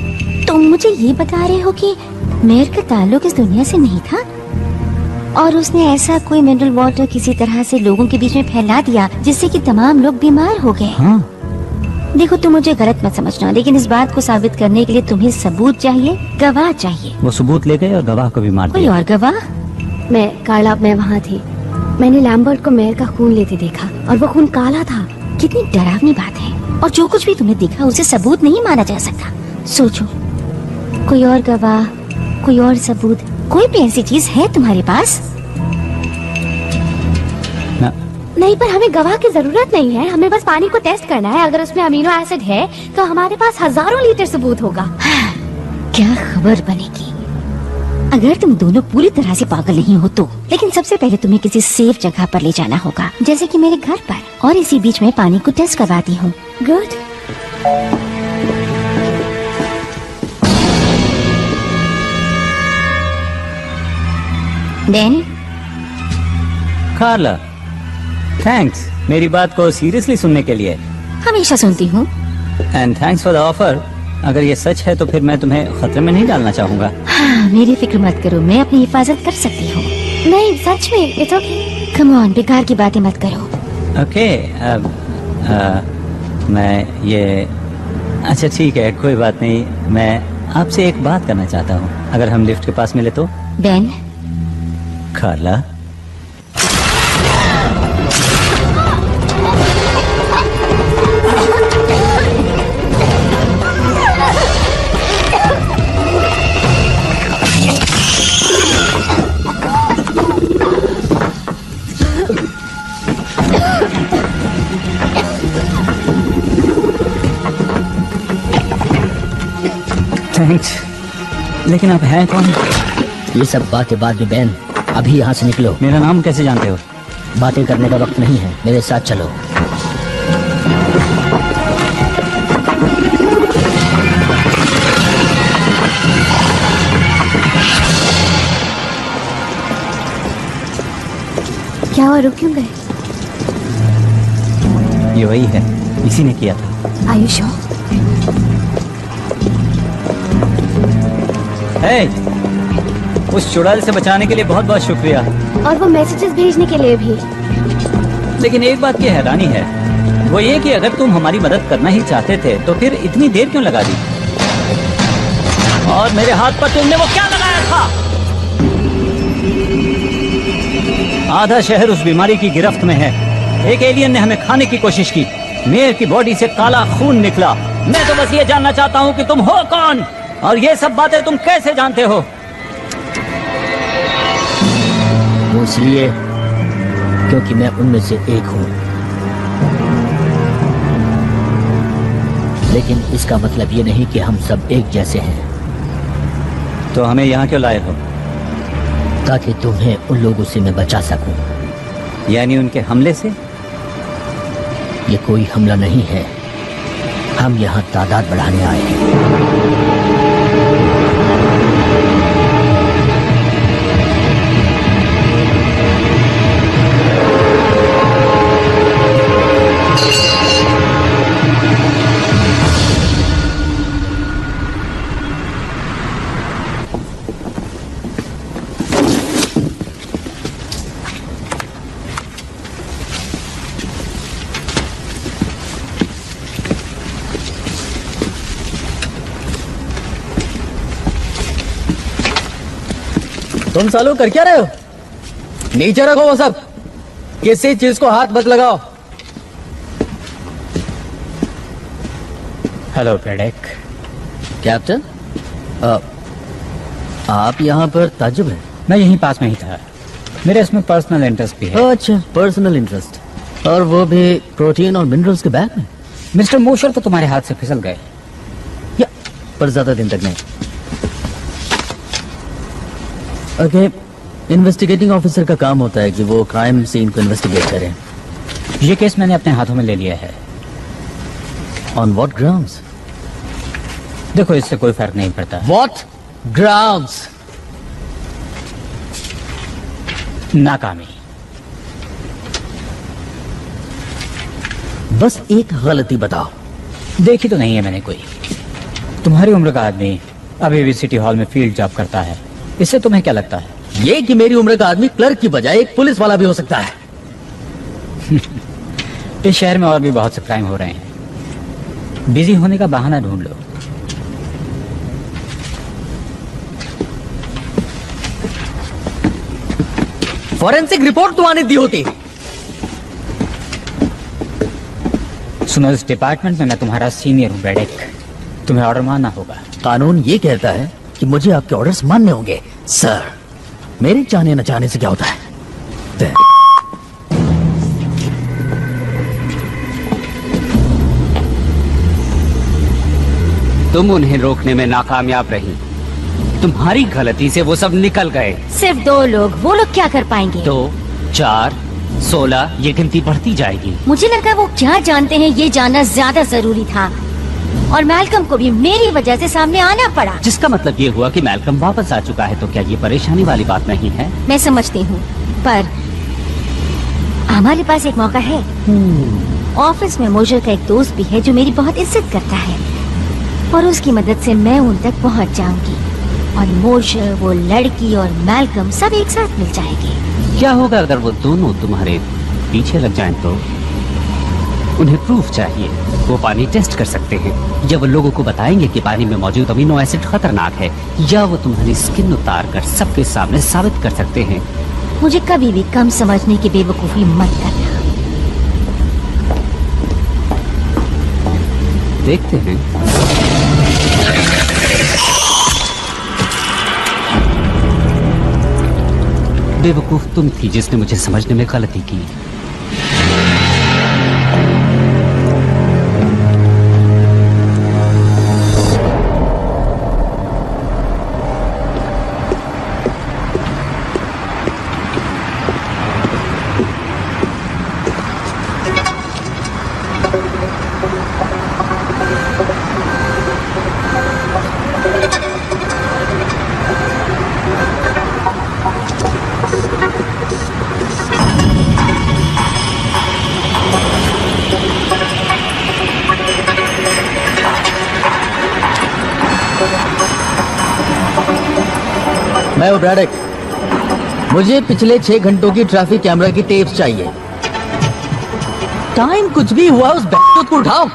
तुम मुझे ये बता रहे हो कि मेयर का ताल्लुक इस दुनिया से नहीं था? और उसने ऐसा कोई मिनरल वाटर किसी तरह से लोगों के बीच में फैला दिया जिससे कि तमाम लोग बीमार हो गए। हाँ। देखो तुम मुझे गलत मत समझना लेकिन इस बात को साबित करने के लिए तुम्हें सबूत चाहिए गवाह चाहिए। वो सबूत ले गए और गवाह को भी मार कोई दिया। और गवाह? मैं काला मैं वहाँ थी। मैंने लैम्बर्ट को मेयर का खून लेते देखा और वो खून काला था। कितनी डरावनी बात है। और जो कुछ भी तुमने देखा उसे सबूत नहीं माना जा सकता। सोचो कोई और गवाह कोई और सबूत कोई भी ऐसी चीज़ है तुम्हारे पास? ना, नहीं पर हमें गवाह की ज़रूरत नहीं है। हमें बस पानी को टेस्ट करना है। अगर उसमें अमीनो एसिड है तो हमारे पास हज़ारों लीटर सबूत होगा। क्या खबर बनेगी? अगर तुम दोनों पूरी तरह से पागल नहीं हो तो। लेकिन सबसे पहले तुम्हें किसी सेफ़ जगह पर ले जाना होगा। जैसे कि मेरे घर पर। और इसी बीच में पानी को टेस्ट करवाती हूँ। गुड बेन कार्ला थैंक्स मेरी बात को सीरियसली सुनने के लिए। हमेशा सुनती हूँ। And thanks for the offer अगर ये सच है तो फिर मैं तुम्हें खतरे में नहीं डालना चाहूँगा। हाँ, मेरी फ़िक्र मत करो मैं अपनी हिफाजत कर सकती हूँ। नहीं सच में इट्स ओके कम ऑन बेकार की बातें मत करो। ओके अब मैं ये अच्छा ठीक है कोई बात नहीं मैं आपसे एक बात करना चाहता हूँ। अगर हम लिफ्ट के पास मिले तो? बेन खाला। थैंक्स लेकिन आप हैं कौन? ये सब बातें बाद में बैन अभी यहाँ से निकलो। मेरा नाम कैसे जानते हो? बातें करने का वक्त नहीं है। मेरे साथ चलो। क्या हुआ? रुक क्यों गए? ये वही है। इसी ने किया था। आयुष हो हे उस चुड़ैल से बचाने के लिए बहुत बहुत शुक्रिया। और वो मैसेजेस भेजने के लिए भी। लेकिन एक बात की हैरानी है। वो ये कि अगर तुम हमारी मदद करना ही चाहते थे तो फिर इतनी देर क्यों लगा दी? और मेरे हाथ पर तुमने वो क्या लगाया था? आधा शहर उस बीमारी की गिरफ्त में है। एक एलियन ने हमें खाने की कोशिश की। मेयर की बॉडी से काला खून निकला। मैं तो बस ये जानना चाहता हूँ कि तुम हो कौन? और ये सब बातें तुम कैसे जानते हो? इसलिए क्योंकि मैं उनमें से एक हूँ। लेकिन इसका मतलब ये नहीं कि हम सब एक जैसे हैं। तो हमें यहाँ क्यों लाए हो? ताकि तुम्हें उन लोगों से मैं बचा सकूँ। यानी उनके हमले से? ये कोई हमला नहीं है। हम यहाँ तादाद बढ़ाने आए हैं। तुम सालों कर क्या रहे हो? नीचे रखो वो सब। किसी चीज़ को हाथ मत लगाओ। हेलो पेडेक कैप्टन आप यहाँ पर ताजुब है? मैं यहीं पास में ही था। मेरे इसमें पर्सनल इंटरेस्ट भी है। अच्छा पर्सनल इंटरेस्ट और वो भी प्रोटीन और मिनरल्स के बैग में? मिस्टर मोशर तो तुम्हारे हाथ से फिसल गए। या पर ज़्यादा दिन तक नहीं। ओके इन्वेस्टिगेटिंग ऑफिसर का काम होता है कि वो क्राइम सीन को इन्वेस्टिगेट करें। ये केस मैंने अपने हाथों में ले लिया है। ऑन व्हाट ग्राउंड्स देखो इससे कोई फ़र्क नहीं पड़ता। व्हाट ग्राउंड्स नाकामी। बस एक गलती बताओ। देखी तो नहीं है मैंने कोई। तुम्हारी उम्र का आदमी अभी भी सिटी हॉल में फ़ील्ड जॉब करता है। इससे तुम्हें क्या लगता है? ये कि मेरी उम्र का आदमी क्लर्क की बजाय एक पुलिस वाला भी हो सकता है। इस शहर में और भी बहुत से क्राइम हो रहे हैं। बिज़ी होने का बहाना ढूंढ लो। फॉरेंसिक रिपोर्ट तो आने दी होती। सुनो, इस डिपार्टमेंट में मैं तुम्हारा सीनियर हूँ बेडेक तुम्हें ऑर्डर मानना होगा। कानून ये कहता है कि मुझे आपके ऑर्डर्स मानने होंगे। सर मेरे चाहने न चाहने से क्या होता है? तुम उन्हें रोकने में नाकामयाब रही। तुम्हारी गलती से वो सब निकल गए। सिर्फ़ दो लोग वो लोग क्या कर पाएँगे? दो चार सोलह ये गिनती बढ़ती जाएगी। मुझे लगा वो क्या जानते हैं ये जानना ज़्यादा ज़रूरी था। और मैलकम को भी मेरी वजह से सामने आना पड़ा। जिसका मतलब ये हुआ कि मैलकम वापस आ चुका है तो क्या ये परेशानी वाली बात नहीं है? मैं समझती हूँ पर हमारे पास एक मौका है। ऑफ़िस में मोजर का एक दोस्त भी है जो मेरी बहुत इज़्ज़त करता है और उसकी मदद से मैं उन तक पहुँच जाऊँगी और मोशर वो लड़की और मैलकम सब एक साथ मिल जाएँगे। क्या होगा अगर वो दोनों तुम्हारे पीछे लग जाएँ तो? उन्हें प्रूफ चाहिए। वो पानी टेस्ट कर सकते हैं। या वो लोगों को बताएँगे कि पानी में मौजूद अमीनो एसिड खतरनाक है। या वो तुम्हारी स्किन उतार कर सबके सामने साबित कर सकते हैं। मुझे कभी भी कम समझने की बेवकूफ़ी मत करना। देखते हैं। बेवकूफ़ तुम थी जिसने मुझे समझने में गलती की। ब्रैडक मुझे पिछले छह घंटों की ट्रैफ़िक कैमरा की टेप्स चाहिए। टाइम कुछ भी हुआ उस को उठाओ।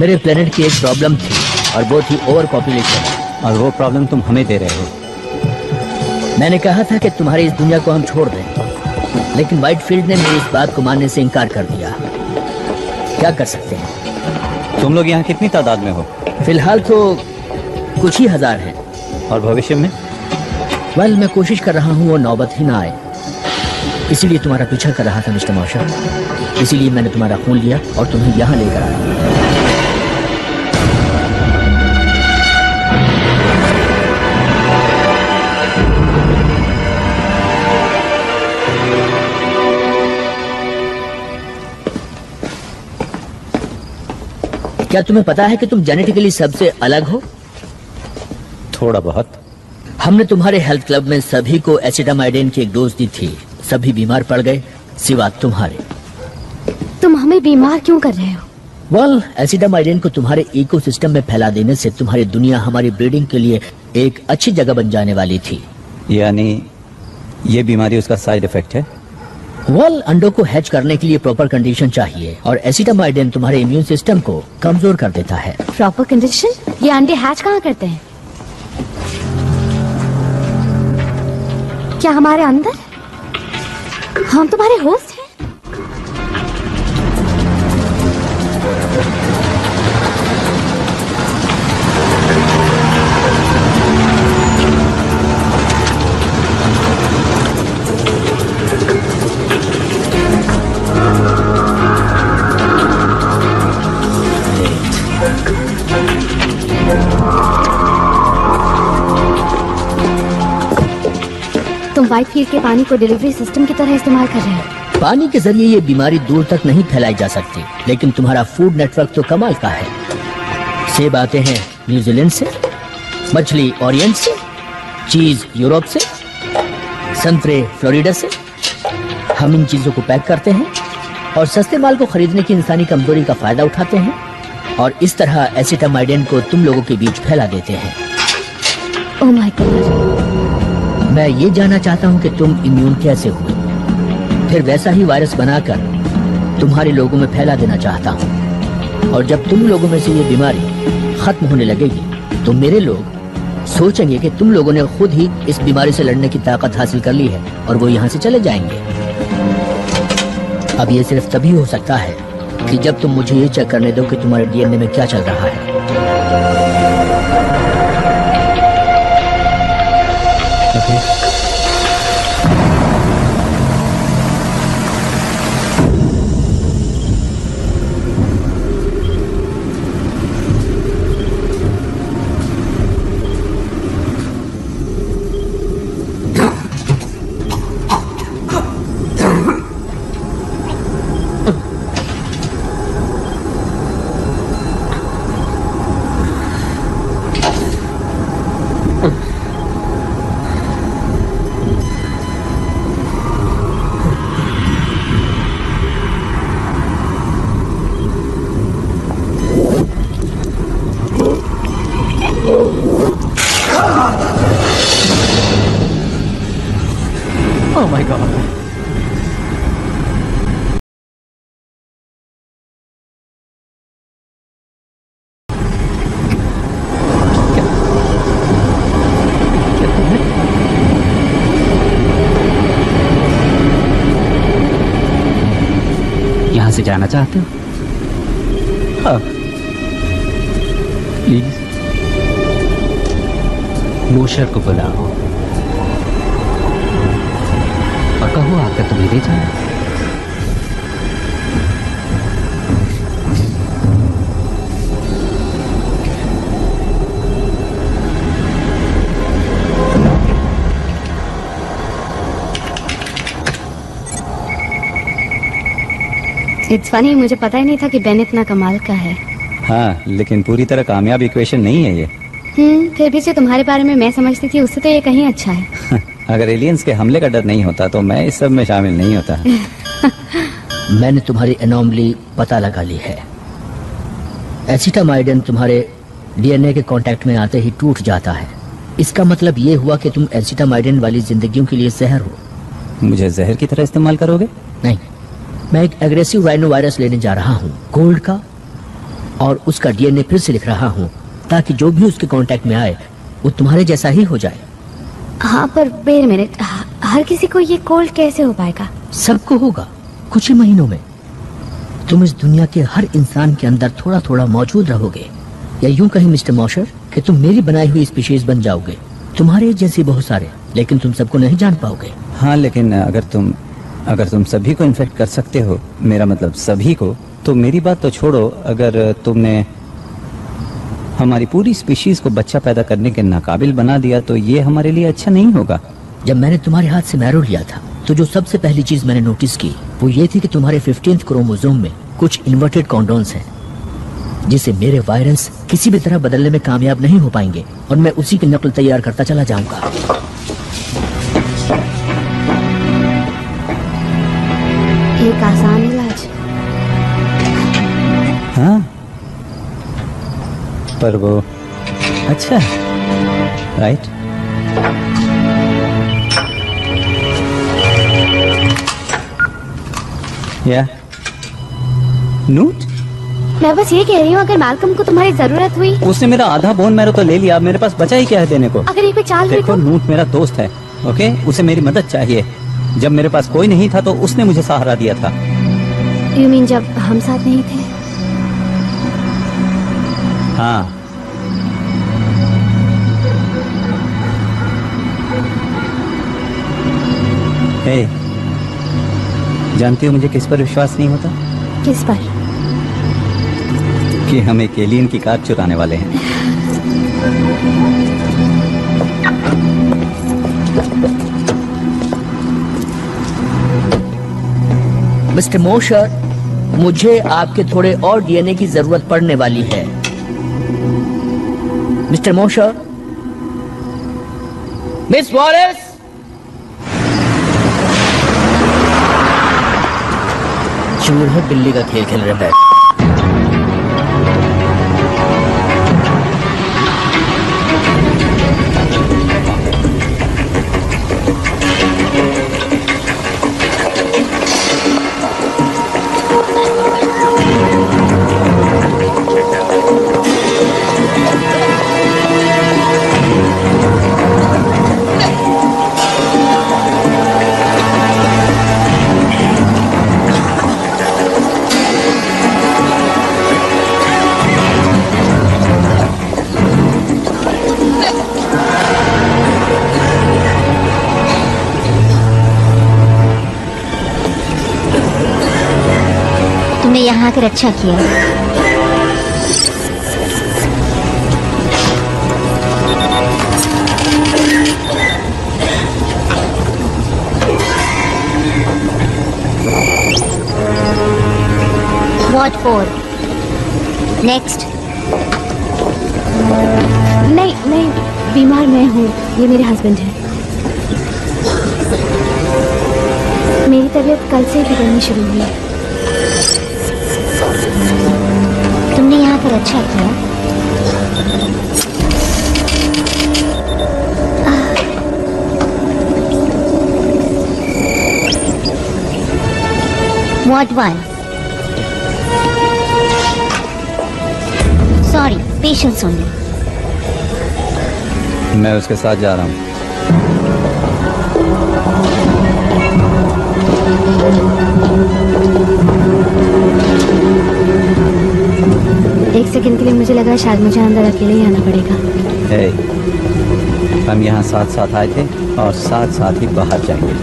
मेरे प्लेनेट की एक प्रॉब्लम थी और वो थी ओवर पॉपुलेशन और वो प्रॉब्लम तुम हमें दे रहे हो। मैंने कहा था कि तुम्हारी इस दुनिया को हम छोड़ दें लेकिन व्हाइट फ़ील्ड ने मेरी इस बात को मानने से इनकार कर दिया। क्या कर सकते हैं? तुम लोग यहाँ कितनी तादाद में हो? फ़िलहाल तो कुछ ही हज़ार हैं। और भविष्य में? वेल मैं कोशिश कर रहा हूँ वो नौबत ही ना आए। इसीलिए तुम्हारा पीछा कर रहा था मिस्टर मौशा। इसीलिए मैंने तुम्हारा खून लिया और तुम्हें यहाँ लेकर आया। क्या तुम्हें पता है कि तुम जेनेटिकली सबसे अलग हो? थोड़ा बहुत। हमने तुम्हारे हेल्थ क्लब में सभी को एसिटामाइडिन की एक डोज दी थी। सभी बीमार पड़ गए सिवा तुम्हारे। तुम हमें बीमार क्यों कर रहे हो? वेल एसिटामाइडिन को तुम्हारे इकोसिस्टम में फैला देने से तुम्हारी दुनिया हमारी ब्रीडिंग के लिए एक अच्छी जगह बन जाने वाली थी। यानी ये बीमारी उसका साइड इफ़ेक्ट है? वेल अंडों को हैच करने के लिए प्रॉपर कंडीशन चाहिए और एसिटामाइडिन तुम्हारे इम्यून सिस्टम को कमज़ोर कर देता है। प्रॉपर कंडीशन ये अंडे हैच कहाँ करते हैं? क्या हमारे अंदर? हम तुम्हारे होस्ट व्हाइट फ़ील्ड के पानी को डिलीवरी सिस्टम की तरह इस्तेमाल कर रहे हो। पानी के ज़रिए ये बीमारी दूर तक नहीं फैलाई जा सकती लेकिन तुम्हारा फ़ूड नेटवर्क तो कमाल का है। सेब आते हैं न्यूजीलैंड से मछली ओरिएंट से चीज़ यूरोप से संतरे फ्लोरिडा से। हम इन चीज़ों को पैक करते हैं और सस्ते माल को खरीदने की इंसानी कमज़ोरी का फ़ायदा उठाते हैं और इस तरह एसिटामाइडिन को तुम लोगों के बीच फैला देते हैं। ओह माय गॉड मैं ये जानना चाहता हूँ कि तुम इम्यून कैसे हुए फिर वैसा ही वायरस बनाकर तुम्हारे लोगों में फैला देना चाहता हूँ। और जब तुम लोगों में से ये बीमारी खत्म होने लगेगी तो मेरे लोग सोचेंगे कि तुम लोगों ने खुद ही इस बीमारी से लड़ने की ताकत हासिल कर ली है और वो यहाँ से चले जाएँगे। अब ये सिर्फ़ तभी हो सकता है कि जब तुम मुझे ये चेक करने दो कि तुम्हारे डीएनए में क्या चल रहा है। चाहते हो? हाँ। प्लीज़ मोशर को बुलाओ। और कहो आकर तुम्हें ले जाए इट्स फनी मुझे पता ही नहीं था कि बेन इतना कमाल का है। हाँ लेकिन पूरी तरह कामयाब इक्वेशन नहीं है ये। हम्म फिर भी जो तुम्हारे बारे में मैं समझती थी उससे तो ये कहीं अच्छा है। अगर एलियंस के हमले का डर नहीं होता तो मैं इस सब में शामिल नहीं होता। मैंने तुम्हारी एनॉमली पता लगा ली है। एसिटामाइडन तुम्हारे डीएनए के कांटेक्ट में आते ही टूट जाता है। इसका मतलब ये हुआ कि तुम एसिटामाइडन वाली जिंदगियों के लिए जहर हो। मुझे जहर की तरह इस्तेमाल करोगे? नहीं मैं एक एग्रेसिव राइनो वायरस लेने जा रहा हूँ गोल्ड का और उसका डीएनए फिर से लिख रहा हूँ ताकि जो भी उसके कांटेक्ट में आए वो तुम्हारे जैसा ही हो जाए। हाँ पर वेट मिनट हर किसी को ये कोल्ड कैसे हो पाएगा? सबको होगा कुछ ही महीनों में। तुम इस दुनिया के हर इंसान के अंदर थोड़ा थोड़ा मौजूद रहोगे या यूँ कहीं मिस्टर मौशर कि तुम मेरी बनाई हुई स्पीशीज बन जाओगे। तुम्हारे जैसे बहुत सारे लेकिन तुम सबको नहीं जान पाओगे। हाँ लेकिन अगर तुम अगर तुम सभी को इन्फेक्ट कर सकते हो, मेरा मतलब सभी को तो मेरी बात तो छोड़ो, अगर तुमने हमारी पूरी स्पीशीज को बच्चा पैदा करने के नाकाबिल बना दिया तो ये हमारे लिए अच्छा नहीं होगा। जब मैंने तुम्हारे हाथ से मैरो लिया था तो जो सबसे पहली चीज़ मैंने नोटिस की, वो ये थी कि तुम्हारे फिफ्टींथ क्रोमोसोम में कुछ इन्वर्टेड कॉन्डोन्स हैं, जिसे मेरे वायरस किसी भी तरह बदलने में कामयाब नहीं हो पाएँगे, और मैं उसी की नकल तैयार करता चला जाऊँगा। एक आसान इलाज। हाँ? पर वो अच्छा। राइट या नूट मैं बस ये कह रही हूँ अगर मालकम को तुम्हारी ज़रूरत हुई उसने मेरा आधा बोन मैरो तो ले लिया मेरे पास बचा ही क्या है देने को? अगर ये कोई चाल देखो तो? नूट मेरा दोस्त है ओके उसे मेरी मदद चाहिए। जब मेरे पास कोई नहीं था तो उसने मुझे सहारा दिया था। यू मीन जब हम साथ नहीं थे? हाँ। हे जानती हो मुझे किस पर विश्वास नहीं होता? किस पर? कि हम एक एलियन की कार चुराने वाले हैं। मिस्टर मोशर, मुझे आपके थोड़े और डीएनए की ज़रूरत पड़ने वाली है। Mister Mosher? मिस वॉरेस? चूहे बिल्ली का खेल खेल रहे हैं। आकर अच्छा किया What for? Next. नहीं नहीं, बीमार मैं हूँ ये मेरे हस्बैंड हैं मेरी तबीयत कल से बिगड़नी शुरू हुई है तुमने यहाँ पर अच्छा किया। सॉरी पेशेंस मैं उसके साथ जा रहा हूँ। एक सेकंड के लिए मुझे लगा शायद मुझे अंदर अकेले ही आना पड़ेगा। हे, हम यहाँ साथ साथ आए थे और साथ साथ ही बाहर जाएँगे।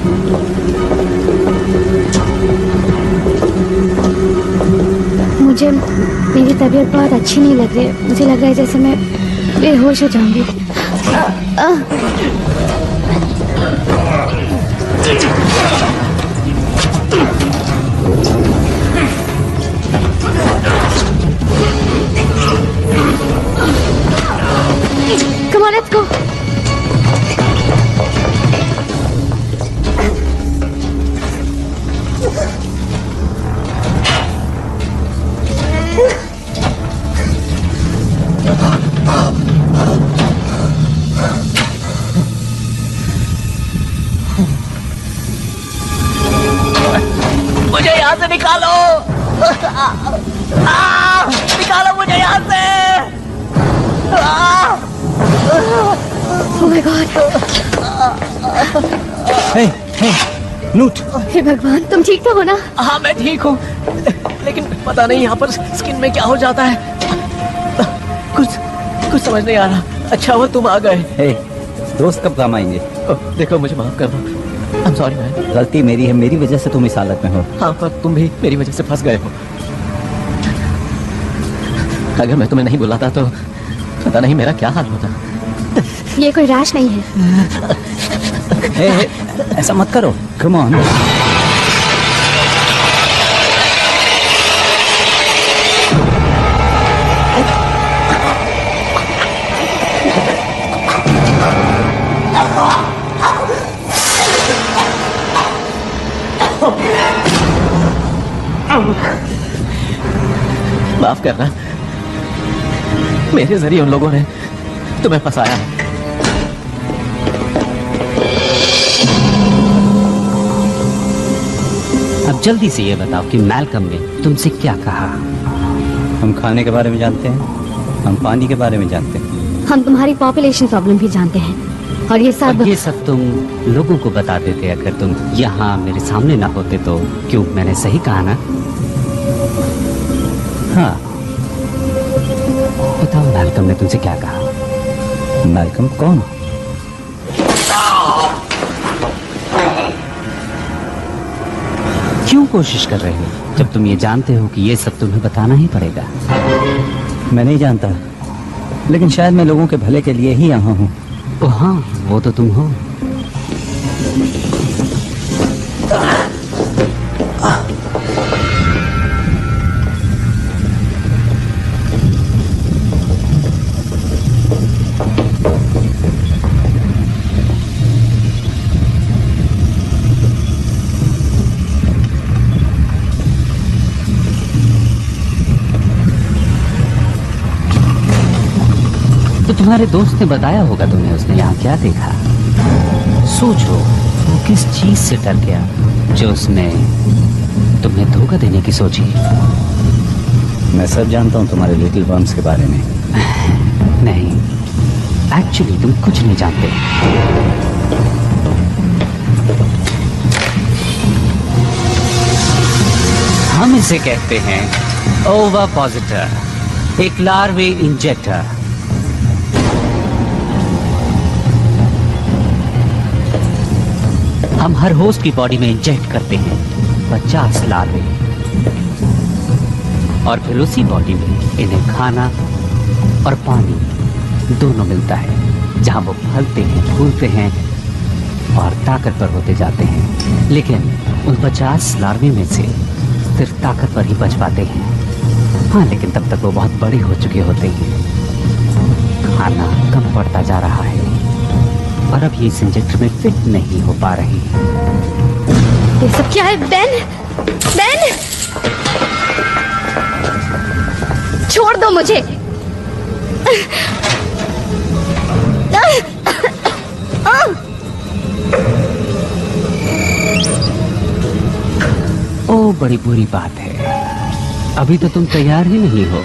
मुझे मेरी तबीयत बहुत अच्छी नहीं लग रही। है मुझे लग रहा है जैसे मैं बेहोश हो जाऊँगी। Come on, let's go. मुझे यहाँ से निकालो निकालो मुझे यहाँ से आ, Oh my God. हे, हे, नूट हे भगवान तुम ठीक तो हो ना? हाँ मैं ठीक हूँ। लेकिन पता नहीं यहाँ पर स्किन में क्या हो जाता है। कुछ कुछ समझ नहीं आ रहा। अच्छा हुआ तुम आ गए। हे, दोस्त कब काम आएँगे? देखो मुझे माफ़ कर दो। I'm sorry मैन गलती मेरी है मेरी वजह से तुम इस हालत में हो। हाँ पर तुम भी मेरी वजह से फंस गए हो। अगर मैं तुम्हें नहीं बुलाता तो पता नहीं मेरा क्या हाल होता। ये कोई रैश नहीं है। हे, हे, ऐसा मत करो। कम ऑन माफ़ करना। मेरे ज़रिए उन लोगों ने तुम्हें फंसाया है। अब जल्दी से ये बताओ कि मैलकम ने तुमसे क्या कहा? हम खाने के बारे में जानते हैं हम पानी के बारे में जानते हैं। हम तुम्हारी पॉपुलेशन प्रॉब्लम भी जानते हैं। और ये सब और ये सब तुम लोगों को बता देते अगर तुम यहाँ मेरे सामने ना होते तो क्यों? मैंने सही कहा ना? हाँ। बताओ मैलकम ने तुमसे क्या कहा? मैलकम कौन? कोशिश कर रहे हो। जब तुम ये जानते हो कि ये सब तुम्हें बताना ही पड़ेगा। मैं नहीं जानता, लेकिन शायद मैं लोगों के भले के लिए ही यहाँ हूँ। हाँ वो तो तुम हो। तुम्हारे दोस्त ने बताया होगा तुम्हें उसने यहाँ क्या देखा। सोचो वो किस चीज़ से डर गया जो उसने तुम्हें धोखा देने की सोची? मैं सब जानता हूँ तुम्हारे लिटिल वर्म्स के बारे में। नहीं एक्चुअली तुम कुछ नहीं जानते। हम इसे कहते हैं ओवा पॉजिटर एक लार्वे इंजेक्टर हम हर होस्ट की बॉडी में इंजेक्ट करते हैं। पचास लार्वे। और फिर उसी बॉडी में इन्हें खाना और पानी दोनों मिलता है, जहाँ वो फलते हैं, फूलते हैं और ताकतवर होते जाते हैं। लेकिन उन पचास लार्वे में से सिर्फ़ ताकतवर ही बच पाते हैं। हाँ लेकिन तब तक वो बहुत बड़े हो चुके होते हैं। खाना कम पड़ता जा रहा है। और अब ये इस इंजेक्टर में फिट नहीं हो पा रही ये सब क्या है बेन बेन छोड़ दो मुझे। ओ बड़ी बुरी बात है। अभी तो तुम तैयार ही नहीं हो।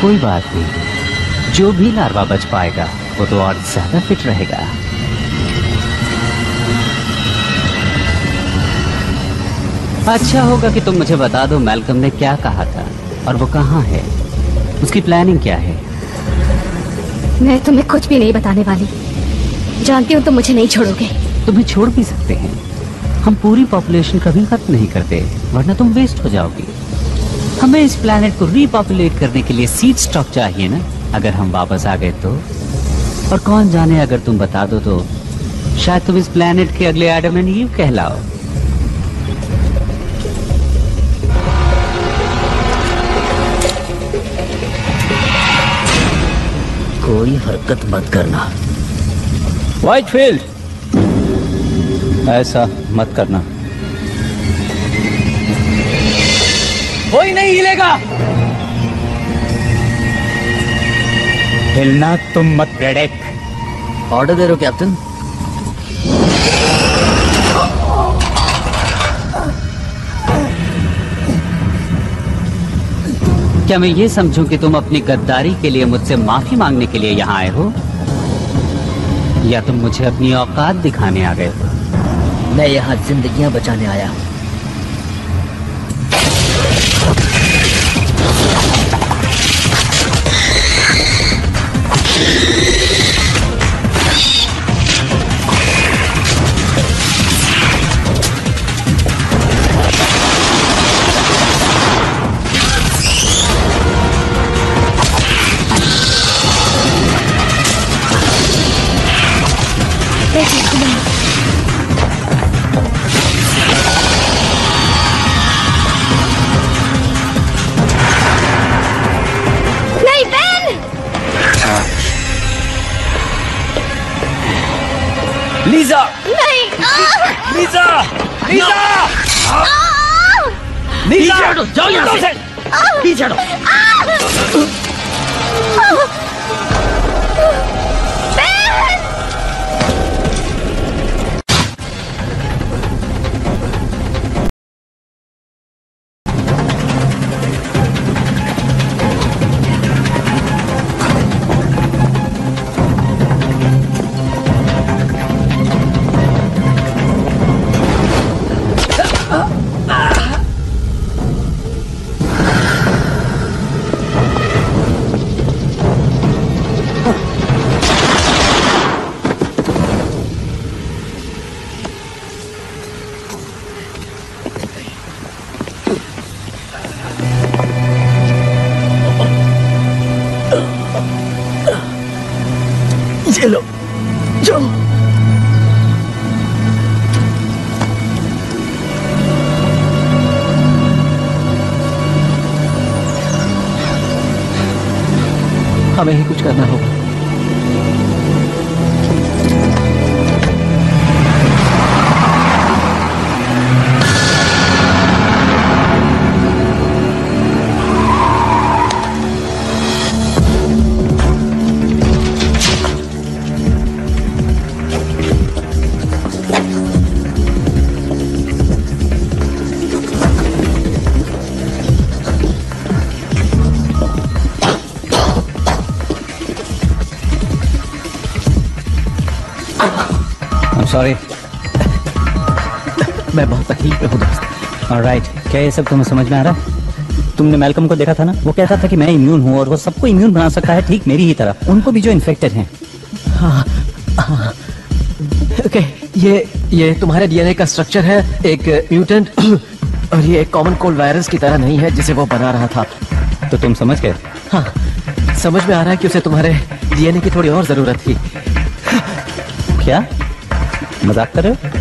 कोई बात नहीं। जो भी लार्वा बच पाएगा वो तो और ज़्यादा फिट रहेगा। अच्छा होगा कि तुम मुझे बता दो मैलकम ने क्या कहा था और वो कहाँ है? उसकी प्लानिंग क्या है? मैं तुम्हें कुछ भी नहीं बताने वाली। जानती हूँ तुम मुझे नहीं छोड़ोगे। तुम्हें छोड़ भी सकते हैं। हम पूरी पॉपुलेशन कभी खत्म नहीं करते वरना तुम वेस्ट हो जाओगी। हमें इस प्लेनेट को रीपॉपुलेट करने के लिए सीड स्टॉक चाहिए ना? अगर हम वापस आ गए तो। और कौन जाने अगर तुम बता दो तो? शायद तुम इस प्लेनेट के अगले एडम एंड ईव कहलाओ। कोई हरकत मत करना। व्हाइटफील्ड ऐसा मत करना। कोई नहीं हिलेगा! हिलना तुम मत ब्रेडेक ऑर्डर दे रहे हो कैप्टन क्या मैं ये समझूं कि तुम अपनी गद्दारी के लिए मुझसे माफ़ी मांगने के लिए यहाँ आए हो? या तुम मुझे अपनी औकात दिखाने आ गए हो? मैं यहाँ ज़िंदगी बचाने आया हूँ। नहीं लीजा नहीं लीजा लीजा लीजा जाओ यहाँ से पीछे हटो हमें ही कुछ करना होगा। मैं बहुत तकलीफ़ में हूँ दोस्त। राइट क्या ये सब तुम्हें समझ में आ रहा है? तुमने मैलकम को देखा था ना? वो कहता था कि मैं इम्यून हूँ और वो सबको इम्यून बना सकता है ठीक मेरी ही तरह। उनको भी जो इन्फेक्टेड हैं। हाँ हाँ। ओके ये ये तुम्हारे डीएनए का स्ट्रक्चर है एक म्यूटेंट और ये एक कॉमन कोल्ड वायरस की तरह नहीं है जिसे वो बना रहा था। तो तुम समझ गए? हाँ समझ में आ रहा है कि उसे तुम्हारे डीएनए की थोड़ी और ज़रूरत थी। क्या? मज़ाक कर रहे हो?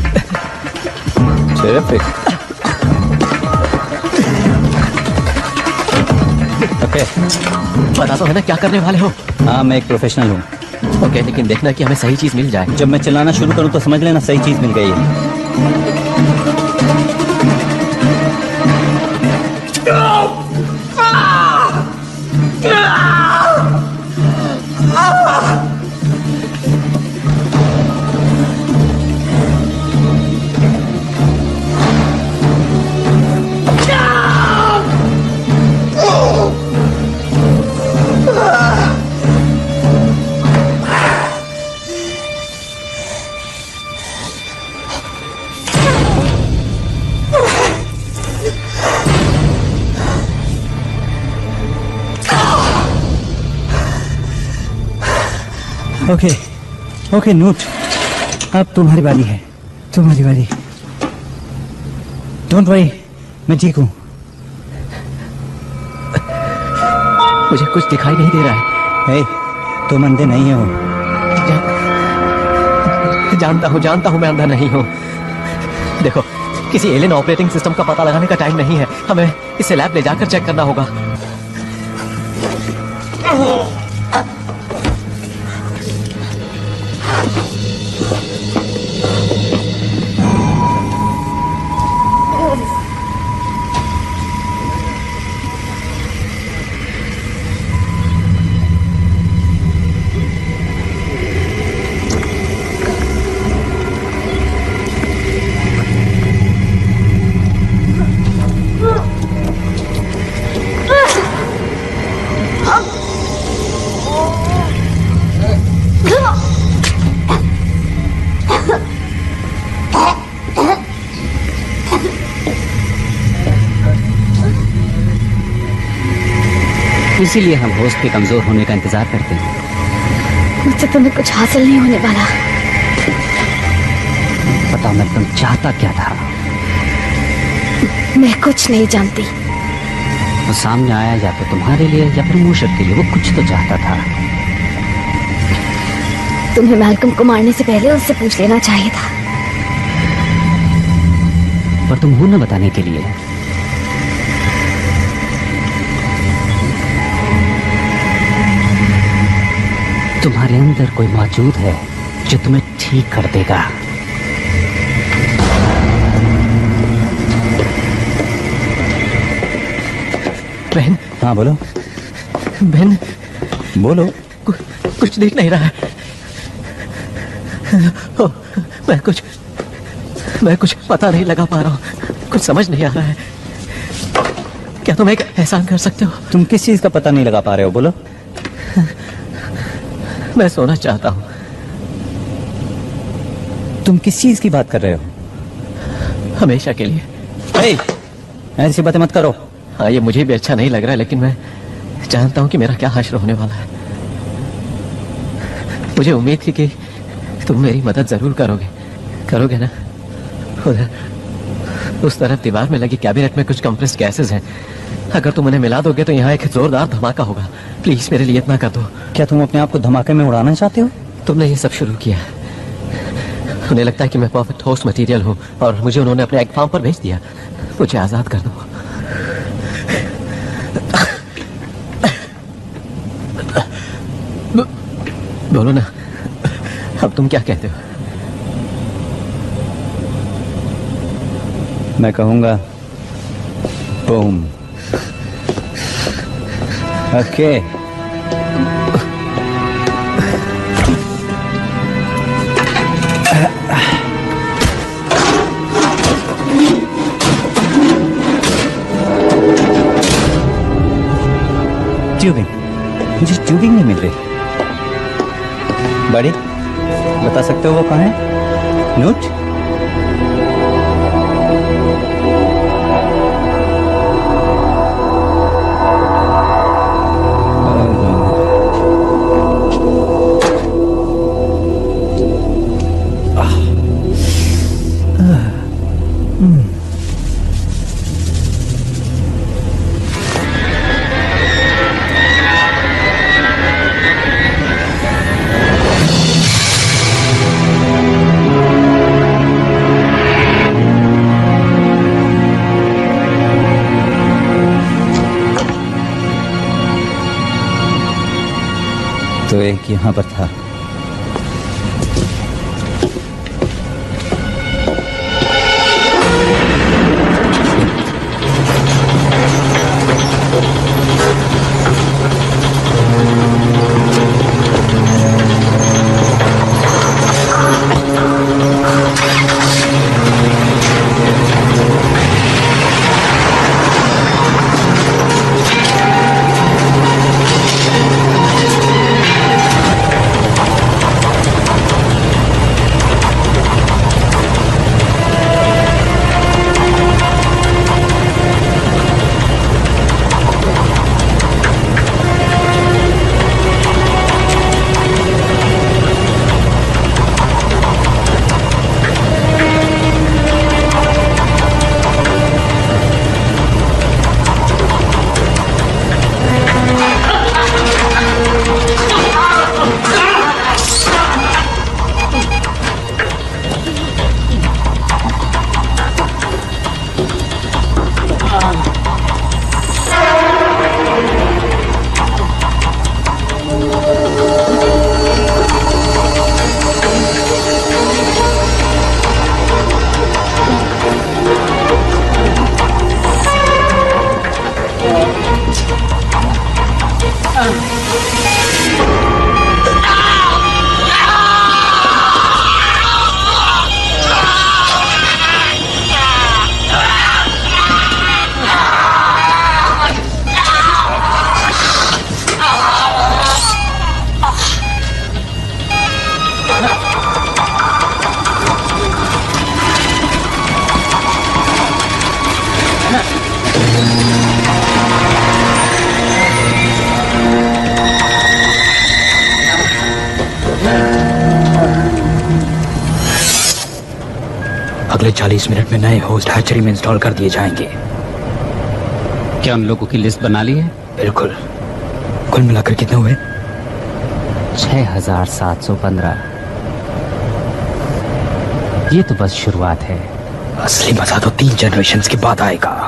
Terrific. ओके बता तो है ना? क्या करने वाले हो? हाँ मैं एक प्रोफेशनल हूँ। ओके okay, लेकिन देखना कि हमें सही चीज़ मिल जाए। जब मैं चलाना शुरू करूँ तो समझ लेना सही चीज़ मिल गई है। Okay okay note. अब तुम्हारी बारी है तुम्हारी बारी। डोंट वरी मैं ठीक हूँ। मुझे कुछ दिखाई नहीं दे रहा है। Hey, तुम अंधे नहीं हो। जा, जानता हूँ जानता हूँ मैं अंधा नहीं हूँ। देखो किसी एलियन ऑपरेटिंग सिस्टम का पता लगाने का टाइम नहीं है। हमें इसे लैब ले जाकर चेक करना होगा। इसीलिए हम होस्ट के कमज़ोर होने का इंतज़ार करते हैं। मुझसे तुम्हें कुछ हासिल नहीं होने वाला। पता मैं तुम चाहता क्या था? मैं कुछ नहीं जानती। वो सामने आया या तो तुम्हारे लिए या फिर मूशर के लिए वो कुछ तो चाहता था। तुम्हें मैलकम को मारने से पहले उससे पूछ लेना चाहिए था। पर तुम हूँ न बताने के लिए। तुम्हारे अंदर कोई मौजूद है जो तुम्हें ठीक कर देगा। बहन। हाँ बोलो। बहन। बोलो। कु, कुछ दिख नहीं रहा है। ओ, मैं कुछ मैं कुछ पता नहीं लगा पा रहा हूँ। कुछ समझ नहीं आ रहा है। क्या तुम एक एहसान कर सकते हो? तुम किस चीज़ का पता नहीं लगा पा रहे हो? बोलो। मैं सोना चाहता हूँ। तुम किस चीज़ की बात कर रहे हो? हमेशा के लिए। hey, ऐसी बातें मत करो। हाँ ये मुझे भी अच्छा नहीं लग रहा है लेकिन मैं जानता हूँ कि मेरा क्या हश्र होने वाला है। मुझे उम्मीद थी कि तुम मेरी मदद ज़रूर करोगे। करोगे ना? उधर उस तरफ़ दीवार में लगी कैबिनेट में कुछ कंप्रेस्ड गैसेस हैं। अगर तुम उन्हें मिला दोगे तो यहाँ एक जोरदार धमाका होगा। प्लीज़ मेरे लिए इतना कर दो। क्या तुम अपने आप को धमाके में उड़ाना चाहते हो? तुमने ये सब शुरू किया। उन्हें लगता है कि मैं परफेक्ट होस्ट मटेरियल हूँ और मुझे उन्होंने अपने एग फार्म पर भेज दिया। मुझे आज़ाद कर दो। बोलो ना अब तुम क्या कहते हो? मैं कहूँगा बूम ओके ट्यूबिंग मुझे ट्यूबिंग नहीं मिल रही। बड़ी बता सकते हो वो कहाँ है? नोट यहाँ पर था। अगले 40 मिनट में नए होस्ट हैचरी में इंस्टॉल कर दिए जाएँगे। क्या उन लोगों की लिस्ट बना ली है? बिल्कुल। कुल मिलाकर कितने हुए? छह हज़ार सात सौ पंद्रह। ये तो बस शुरुआत है। असली मज़ा तो तीन जनरेशन के बाद आएगा।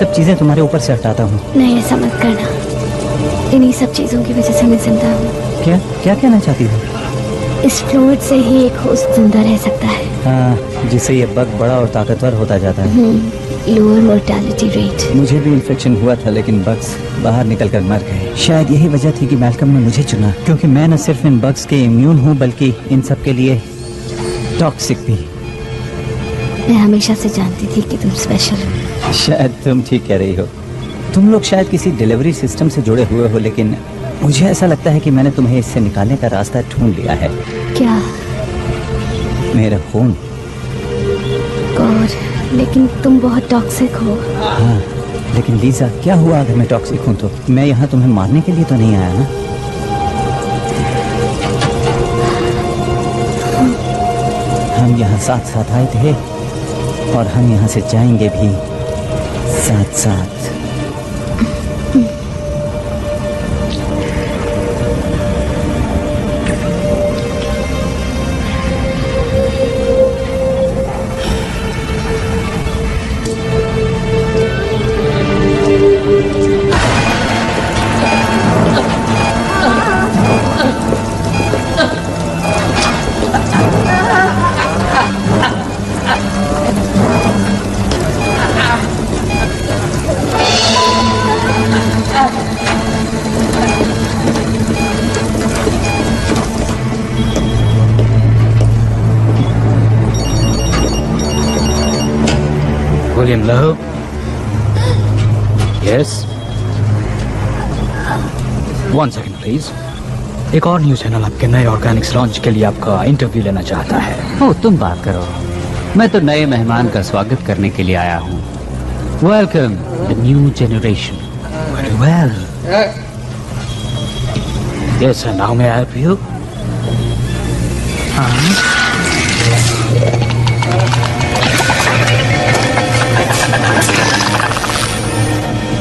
सब चीज़ें तुम्हारे ऊपर से हटाता हूँ। नहीं ऐसा मत करना। इन्हीं सब चीज़ों की वजह से मैं ज़िंदा हूँ। क्या? क्या कहना चाहती हो? इस फ्लूइड से ही एक होस्ट ज़िंदा रह सकता है। हाँ जिससे ये बग बड़ा और ताकतवर होता जाता है। लोअर मोर्टालिटी रेट मुझे भी इन्फेक्शन हुआ था लेकिन बग्स बाहर निकलकर मर गए। शायद यही वजह थी कि मैल्कम ने मुझे चुना क्योंकि मैं न सिर्फ़ इन बग्स के इम्यून हूँ बल्कि इन सब के लिए टॉक्सिक भी। मैं हमेशा से जानती थी कि तुम स्पेशल हो। शायद तुम ठीक कह रही हो। तुम लोग शायद किसी डिलीवरी सिस्टम से जुड़े हुए हो लेकिन मुझे ऐसा लगता है कि मैंने तुम्हें इससे निकालने का रास्ता ढूंढ लिया है। क्या? मेरा खून। गॉड लेकिन तुम बहुत टॉक्सिक हो। हाँ लेकिन लीजा क्या हुआ अगर मैं टॉक्सिक हूँ तो? मैं यहाँ तुम्हें मारने के लिए तो नहीं आया ना? हम यहाँ साथ साथ आए थे और हम यहाँ से जाएँगे भी। साथ साथ वॉल्यूम लो यस वन सेकंड प्लीज़ एक और न्यूज़ चैनल आपके नए ऑर्गेनिक्स लॉन्च के लिए आपका इंटरव्यू लेना चाहता है ओ तुम बात करो मैं तो नए मेहमान का स्वागत करने के लिए आया हूँ welcome the new generation well. Yes, and how may I help you?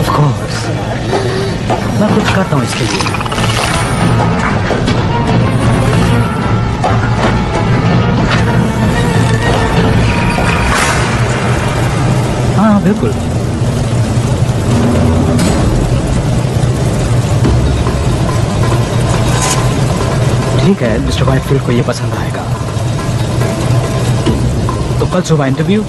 Of course. मैं कुछ करता हूँ इसके लिए हाँ बिल्कुल ठीक है मिस्टर वाइटफील्ड को ये पसंद आएगा। तो कल सुबह इंटरव्यू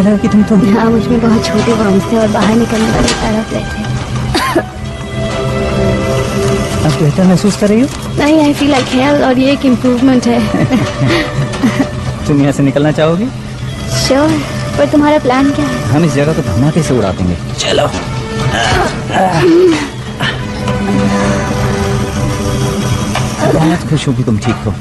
मुझे लगा कि तुम तो हाँ मुझमें बहुत छोटे वर्म्स थे और बाहर निकलने वाले रहे थे। अब बेहतर महसूस कर रही हो? नहीं आई फील लाइक हेल्थ और ये एक इम्प्रूवमेंट है। तुम यहाँ से निकलना चाहोगी? श्योर पर तुम्हारा प्लान क्या है? हम इस जगह को धमाके से उड़ा देंगे। चलो। बहुत खुश होगी तुम ठीक हो।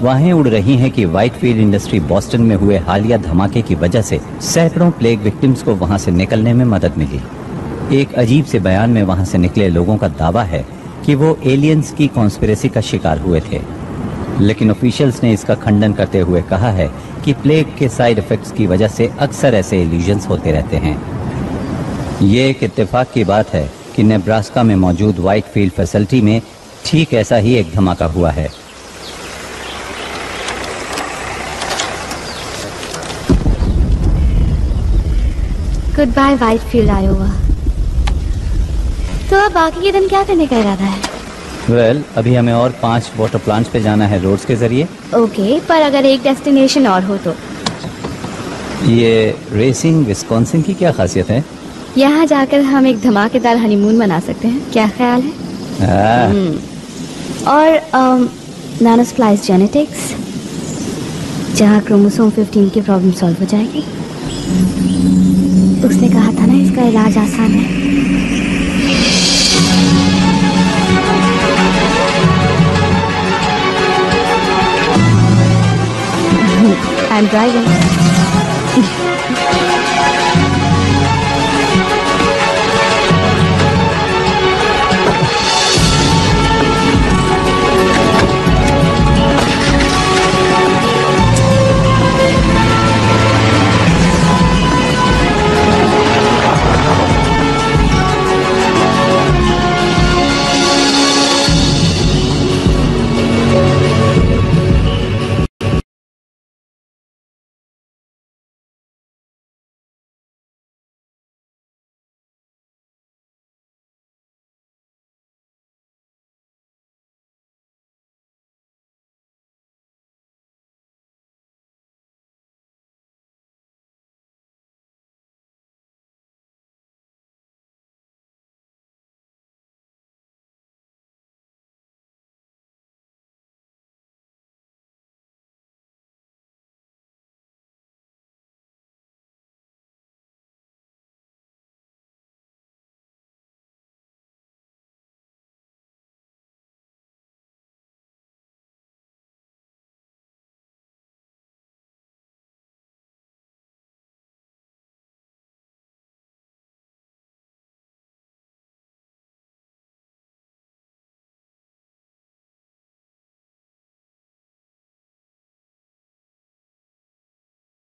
अफवाहें उड़ रही हैं कि व्हाइटफील्ड इंडस्ट्री बॉस्टन में हुए हालिया धमाके की वजह से सैकड़ों प्लेग विक्टिम्स को वहाँ से निकलने में मदद मिली। एक अजीब से बयान में वहाँ से निकले लोगों का दावा है कि वो एलियंस की कॉन्स्पिरेसी का शिकार हुए थे। लेकिन ऑफिशियल्स ने इसका खंडन करते हुए कहा है कि प्लेग के साइड इफेक्ट्स की वजह से अक्सर ऐसे इल्यूजन्स होते रहते हैं। ये एक इत्तेफाक की बात है कि नेब्रास्का में मौजूद व्हाइट फ़ील्ड फैसिलिटी में ठीक ऐसा ही एक धमाका हुआ है। Good bye Whitefield Iowa तो अब बाकी के दिन क्या करने का इरादा है? वेल well, अभी हमें और पाँच वाटर प्लांट्स पे जाना है रोड्स के ज़रिए। ओके okay, पर अगर एक डेस्टिनेशन और हो तो? ये रेसिंग विस्कॉन्सिन की क्या खासियत है? यहाँ जाकर हम एक धमाकेदार हनीमून मना सकते हैं। क्या ख्याल है? आ, और नानोस्प्लाइस जेनेटिक्स जहाँ क्रोमोसोम 15 की प्रॉब्लम सॉल्व हो जाएगी। इसका इलाज आसान है I'm driving.